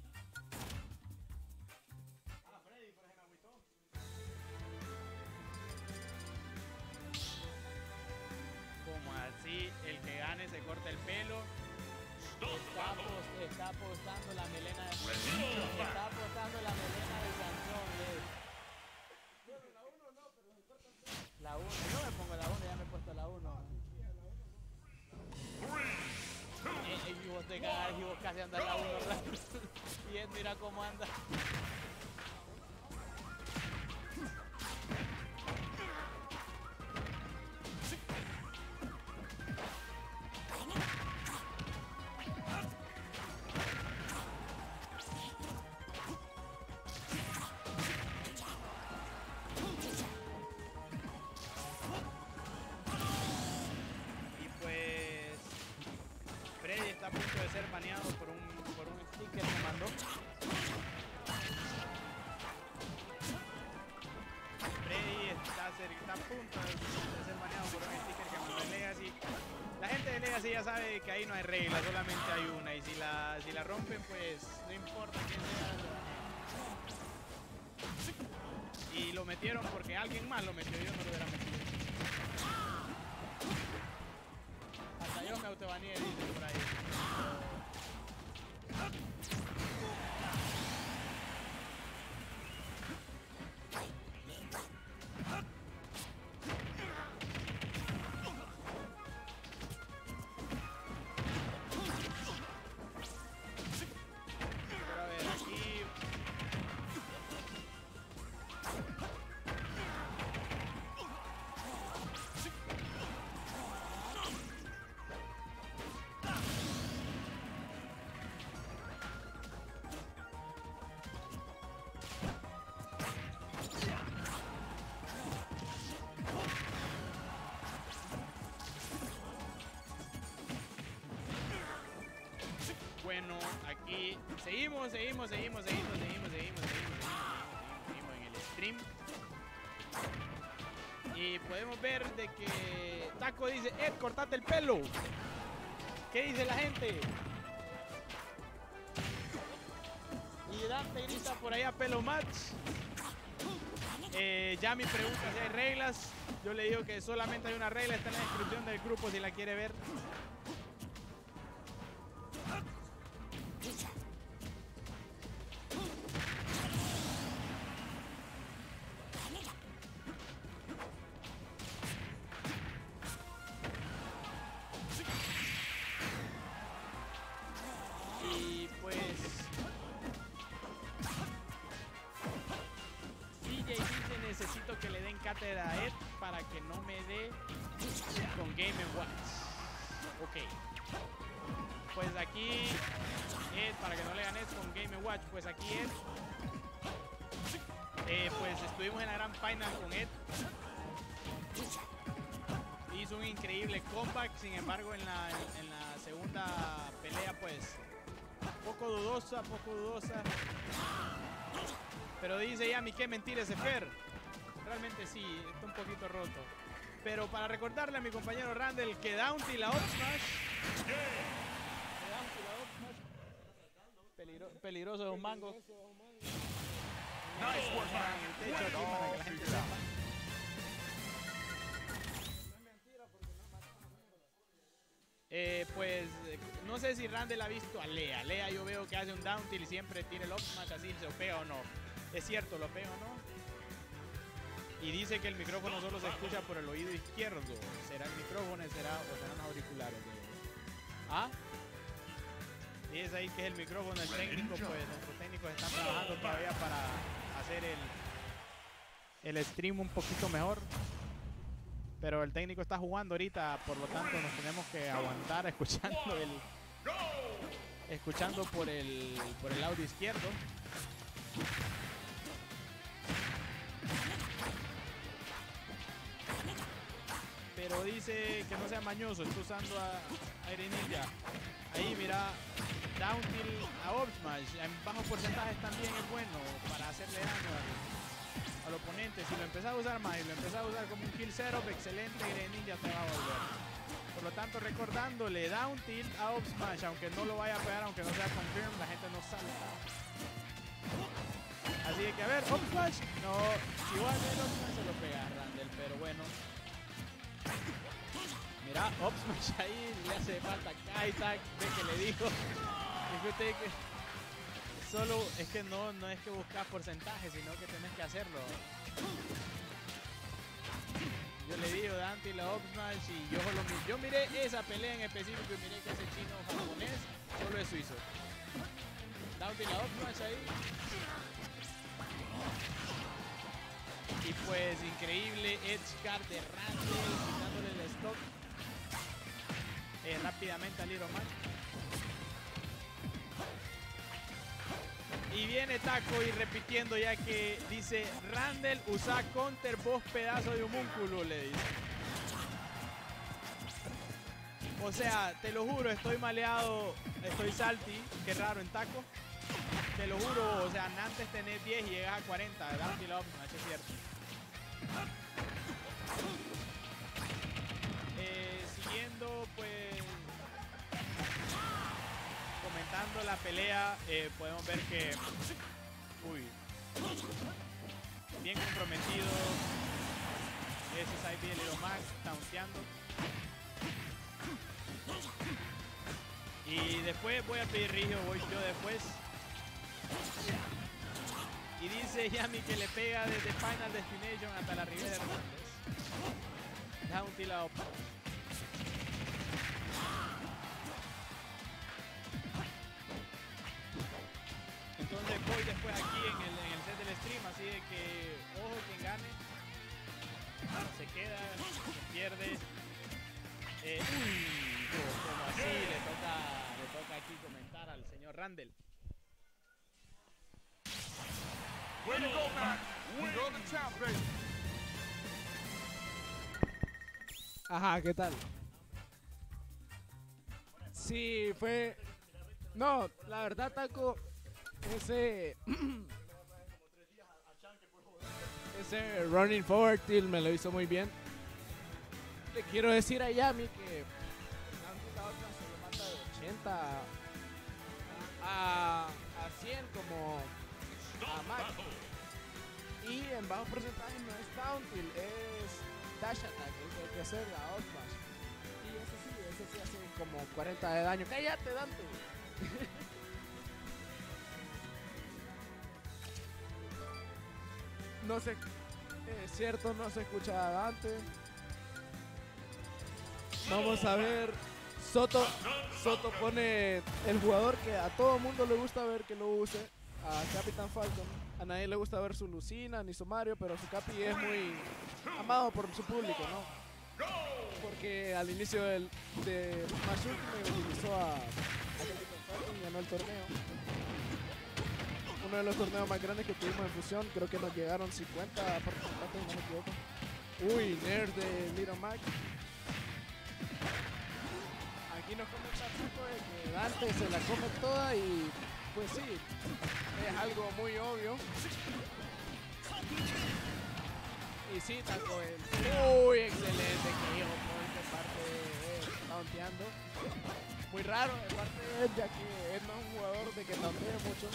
S7: Como así, el que gane se corta el pelo. Está, está apostando la melena de Está apostando la melena de Sansón, yes. La 1, yo me pongo la 1, ya me he puesto la 1. Y vos te cagas y vos casi andas la 1 Y él mira cómo anda. Ser baneado por un, por un sticker que mandó. Freddy está, está a punto de ser baneado por un sticker que mandó en Legacy. La gente de Legacy ya sabe que ahí no hay regla, solamente hay una. Y si la, si la rompen, pues no importa quién sea. Y lo metieron porque alguien más lo metió, yo no lo hubiera metido. Bueno, aquí seguimos, seguimos, seguimos, seguimos, seguimos, seguimos, seguimos, seguimos, en el stream. Y podemos ver de que Taco dice, Ed, cortate el pelo. ¿Qué dice la gente? Y Dante grita por ahí a pelo match. Eh, Yami pregunta si hay reglas. Yo le digo que solamente hay una regla, está en la descripción del grupo si la quiere ver. Qué mentira ese Fer. Realmente sí, está un poquito roto. Pero para recordarle a mi compañero Randall que Downty la up smash. que Downty la up smash, peligro- peligroso de un mango.
S1: Nice work,
S7: En el techo aquí para que la gente sepa. Eh, pues no sé si Randall ha visto a Lea. Lea yo veo que hace un down tilt y siempre tira el up smash así, se pega o no. Es cierto, lo pega o no. Y dice que el micrófono solo se escucha por el oído izquierdo. ¿Será el micrófono será, o serán los auriculares? de- ¿Ah? Dice ahí que es el micrófono, el técnico, pues nuestros técnicos están trabajando todavía para hacer el, el stream un poquito mejor. Pero el técnico está jugando ahorita, por lo tanto nos tenemos que aguantar escuchando el escuchando por el por el audio izquierdo. Pero dice que no sea mañoso, está usando a, a Ninja. Ahí mira, down tilt a up smash en bajos porcentajes también es bueno para hacerle daño al, al oponente. Si lo empezás a usar más y lo empezás a usar como un kill setup, excelente, Irene Ninja te va a volver. Por lo tanto, recordándole, down tilt a up smash, aunque no lo vaya a pegar, aunque no sea confirm, la gente no salta. Así que a ver, up smash, no, igual el up smash se lo pega a Randall, pero bueno. Mira, up smash ahí, le hace falta Kaitak, ve que le dijo. Fíjate que solo es que no, no es que buscas porcentaje, sino que tenés que hacerlo. Yo le digo Dante y la up smash y yo solo mi- yo miré esa pelea en específico y miré que ese chino japonés solo es suizo. Dante y la up smash ahí. Y pues increíble edge de Randall quitándole el stock eh, rápidamente al Little. Y viene Taco y repitiendo ya que dice Randall usa counter vos pedazo de homúnculo le dice. O sea, te lo juro, estoy maleado, estoy salty, qué raro en Taco. Te lo juro, o sea, antes tenés 10 y llegas a 40, Down y la option, eso es cierto. Eh, siguiendo, pues, comentando la pelea, eh, podemos ver que, uy, bien comprometido, ese side B de Little Max, taunteando. Y después voy a pedir Rigio, voy yo después. Y dice Yami que le pega desde Final Destination hasta la Ribera Hernández. Down till up. Entonces voy después aquí en el, set del stream, así de que ojo quien gane. Se queda, se pierde. Eh, como así le toca, le toca aquí comentar al señor Randall.
S1: Way to go, Mac. Way to go to town, baby.
S4: Ajá, ¿qué tal? Sí, fue. No, la verdad, Taco, ese. ese running forward tilt me lo hizo muy bien. Le quiero decir a Yami que. Nancy la otra se lo mata de 80 a, a 100 como a Max. Y en bajo porcentaje no es down tilt, es dash attack, es que hace la up smash. Y ese sí, ese sí hace como 40 de daño. ¡Cállate, Dante! no sé, es cierto, no se escucha a Dante. Vamos a ver. Soto, Soto pone el jugador que a todo mundo le gusta ver que lo use, a Capitán Falcon. A nadie le gusta ver su Lucina ni su Mario, pero su Capi es muy amado por su público, ¿no? Porque al inicio del, de Smash Ultimate utilizó a, Capitán Falcon y ganó el torneo. Uno de los torneos más grandes que tuvimos en fusión, creo que nos llegaron 50 participantes, no me equivoco. Uy, nerd de Little Mac. Aquí nos comenta Taco de que Dante se la come toda y pues sí, es algo muy obvio. Y sí, Taco, el muy excelente que hijo por parte de él, taunteando. Muy raro de parte de él, ya que él no es un jugador de que tauntee mucho.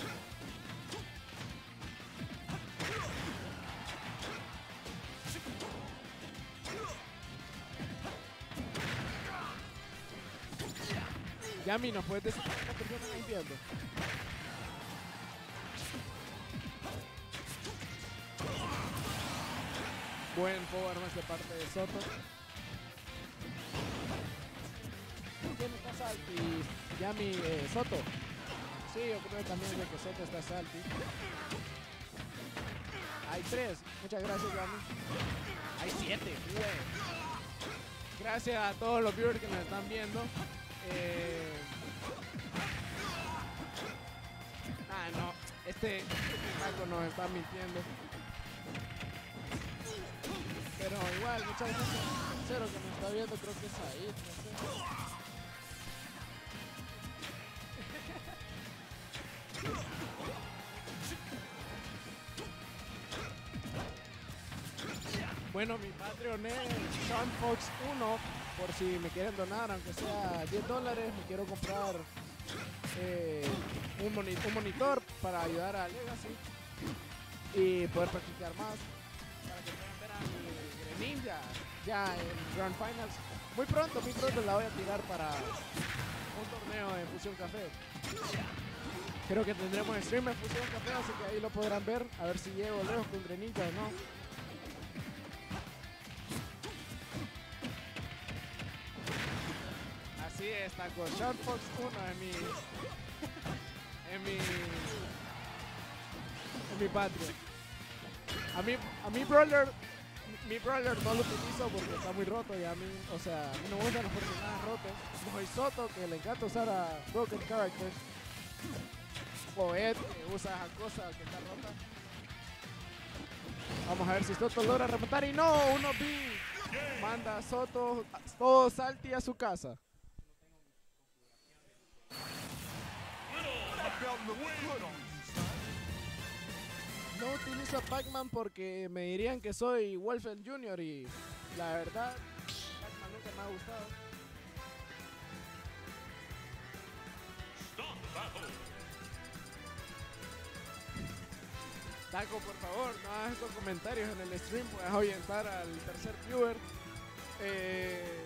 S4: Yami, ¿nos puedes decir cuántas personas viendo? Buen power más de parte de Soto. ¿Quién está salty? Yami, eh, Soto. Sí, yo creo también de que Soto está salty. Hay tres. Muchas gracias, Yami. Hay siete. Gracias a todos los viewers que nos están viendo. Eh... Ah, no. Este, este taco nos está mintiendo. Pero igual, muchas gracias. Cero que me está viendo, creo que es ahí. No sé. Bueno, mi Patreon es SeanFox1 por si me quieren donar, aunque sea 10 dólares, me quiero comprar eh, un, moni- un monitor para ayudar a Legacy y poder practicar más para que puedan ver a mi Greninja ya en Grand Finals. Muy pronto, muy pronto la voy a tirar para un torneo en Fusión Café. Creo que tendremos stream en Fusión Café, así que ahí lo podrán ver, a ver si llego lejos con Greninja o no. Así es, Taco. Sharp Fox 1 en mi. en mi. en mi Patreon. A mí, a mi brawler. Mi brawler no lo utilizo porque está muy roto y a mí, o sea, a mí no me gustan los personajes rotos. Soto, que le encanta usar a Broken Characters. O Ed, que usa esa cosa que está rota. Vamos a ver si Soto logra remontar y no, uno B. Manda a Soto, todo salti a su casa. No utilizo a Pac-Man porque me dirían que soy Wolfen Jr. y la verdad, Pac-Man nunca me ha gustado. Taco, por favor, no hagas estos comentarios en el stream, puedes ahuyentar al tercer viewer. Eh,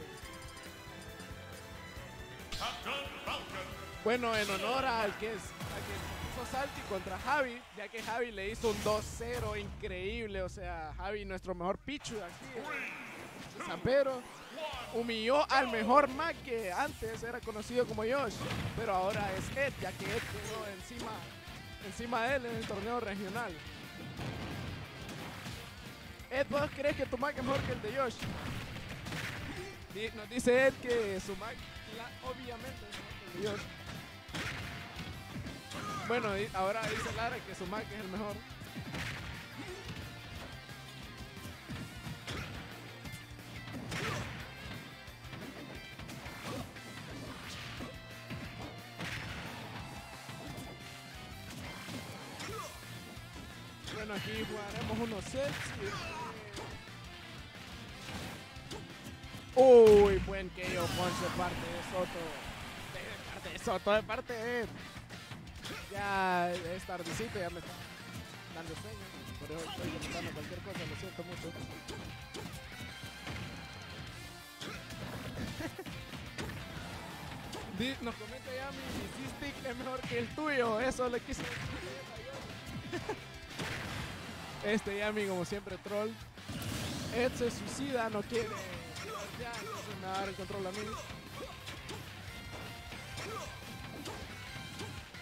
S4: Bueno, en honor al que es al que Salty contra Javi, ya que Javi le hizo un 2-0 increíble, o sea, Javi nuestro mejor pichu aquí de San Pedro, humilló al mejor Mac que antes era conocido como Josh, pero ahora es Ed, ya que Ed quedó encima, encima de él en el torneo regional. Ed, ¿vos crees que tu Mac es mejor que el de Josh? Nos dice Ed que su Mac, obviamente, es mejor que el de Josh. Bueno, ahora dice Lara que su Mac es el mejor. Bueno, aquí jugaremos unos sets. Uy, buen KO Ponce parte de Soto. De parte de Soto, de parte de... Ya es tardecito, ya me está dando sueño. Por eso estoy comentando cualquier cosa, lo siento mucho. Nos comenta ya mi C-Stick es mejor que el tuyo, eso le quise. Este Yami, como siempre, troll. Ed se suicida, no quiere ya, entonces me va a dar el control a mí.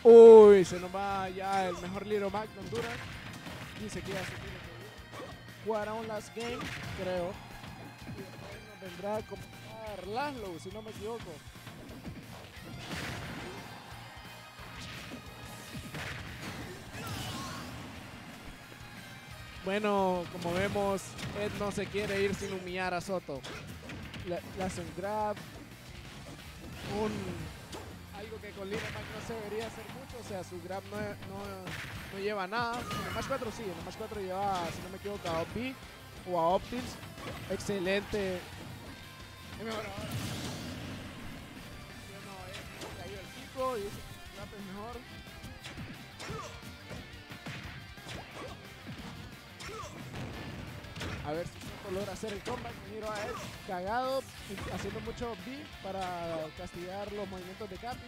S4: Uy, se nos va ya el mejor Little Mac de Honduras. Ya se tiene que ir. Jugará un last game, creo. Y después nos vendrá a comentar Laszlo, si no me equivoco. Bueno, como vemos, Ed no se quiere ir sin humillar a Soto. Hace un grab, un algo que con Lina Mac no se debería hacer mucho, o sea, su grab no, no, no lleva nada. En el Match 4 sí, en el Match 4 lleva, si no me equivoco, a OP o a Optils. Excelente. Es mejor ahora. Ed cayó el y ese grab es mejor. A ver si logra hacer el comeback. Miro a él cagado, haciendo mucho B para castigar los movimientos de Capi.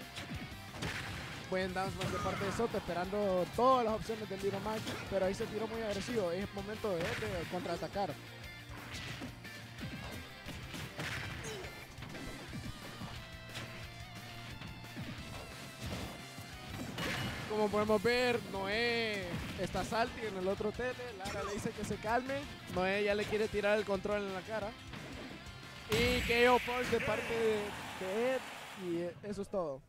S4: Buen downsman de parte de Soto, esperando todas las opciones del Little Mac, pero ahí se tiró muy agresivo. Es momento de, de contraatacar. Como podemos ver, Noé está salty en el otro tele. Lara le dice que se calme. Noé ya le quiere tirar el control en la cara. Y KO Pulse de parte de, de Ed. Y eh, eso es todo.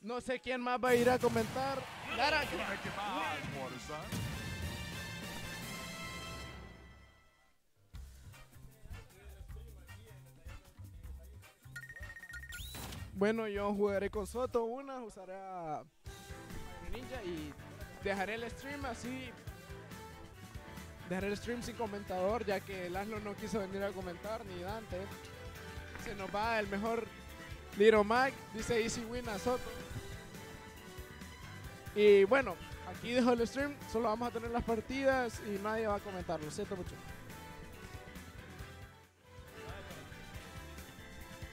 S4: No sé quién más va a ir a comentar. Lara, Bueno, yo jugaré con Soto una, usaré a Ninja y dejaré el stream así. Dejaré el stream sin comentador, ya que Laszlo no quiso venir a comentar, ni Dante. Se nos va el mejor Little Mac, dice Easy Win a Soto. Y bueno, aquí dejo el stream, solo vamos a tener las partidas y nadie va a comentar, lo siento mucho.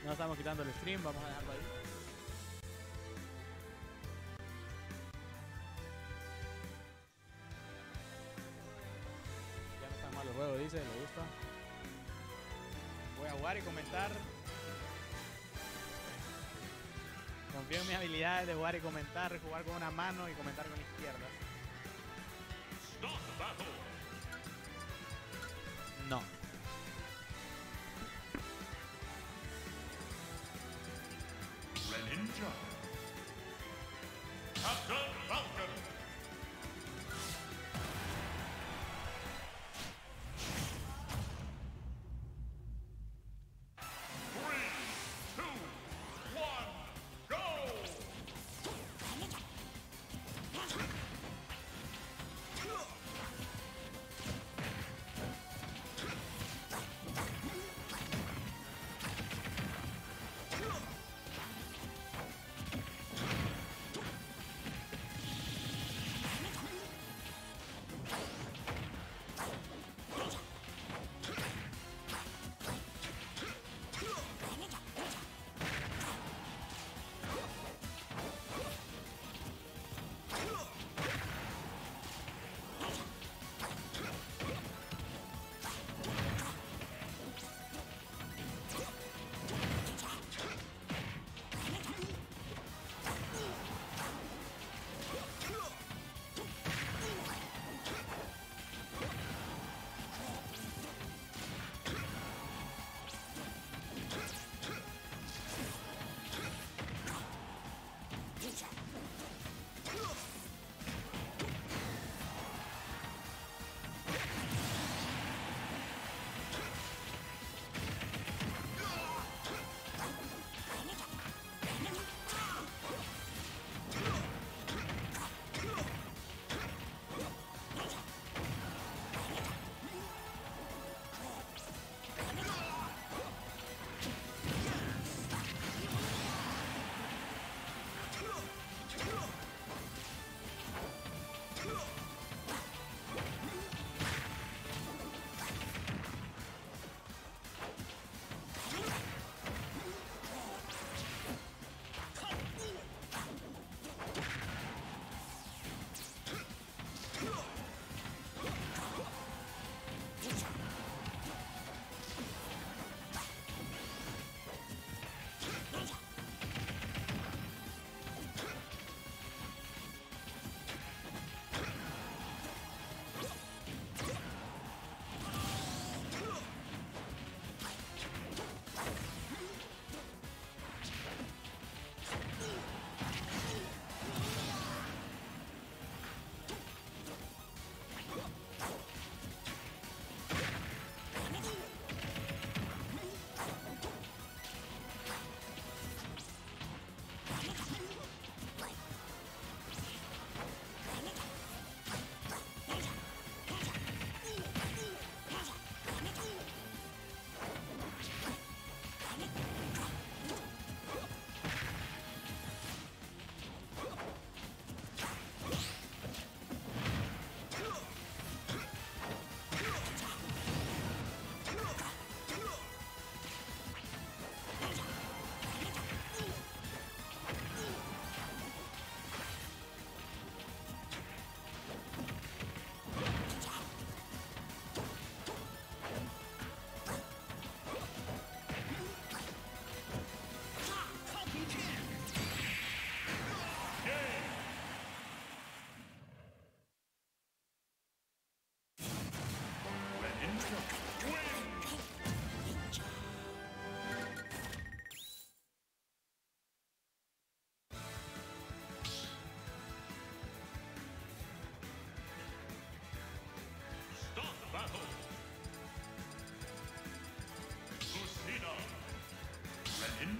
S7: No estamos quitando el stream, vamos a dejarlo ahí. Ya no está mal el juego, dice, le gusta. Voy a jugar y comentar. Confío en mis habilidades de jugar y comentar, jugar con una mano y comentar con la izquierda. No.
S1: Greninja. Captain Falcon.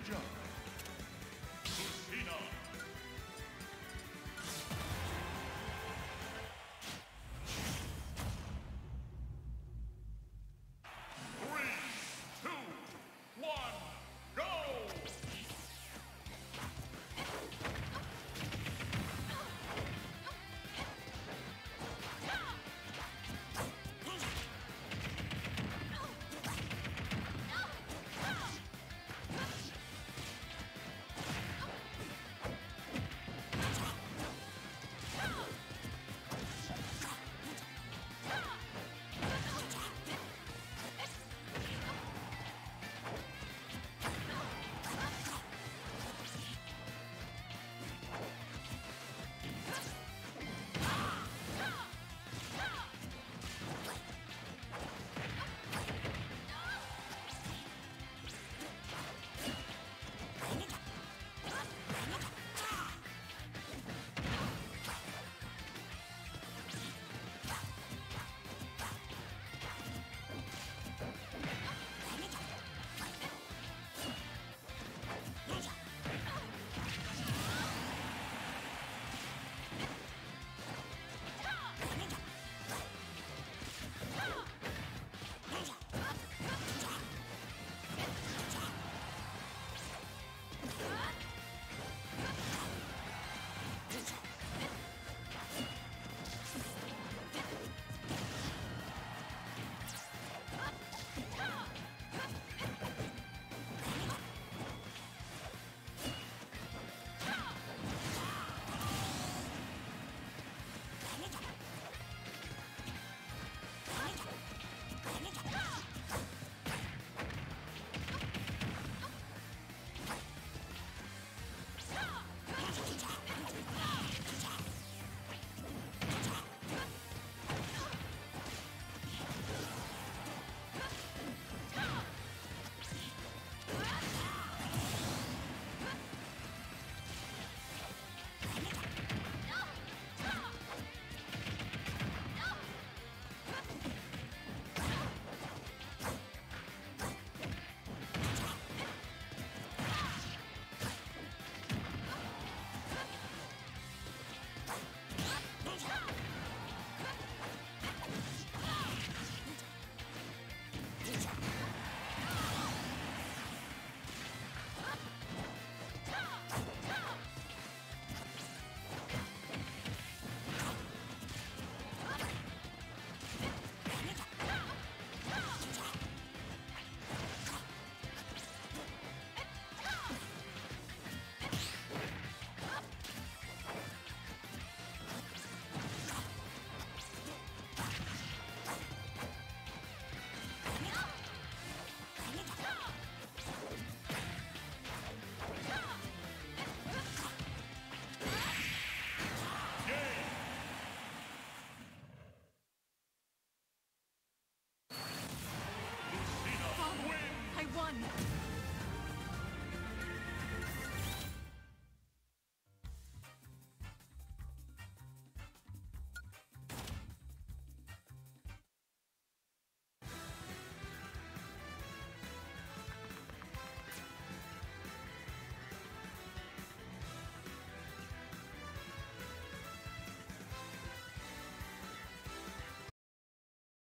S1: jump.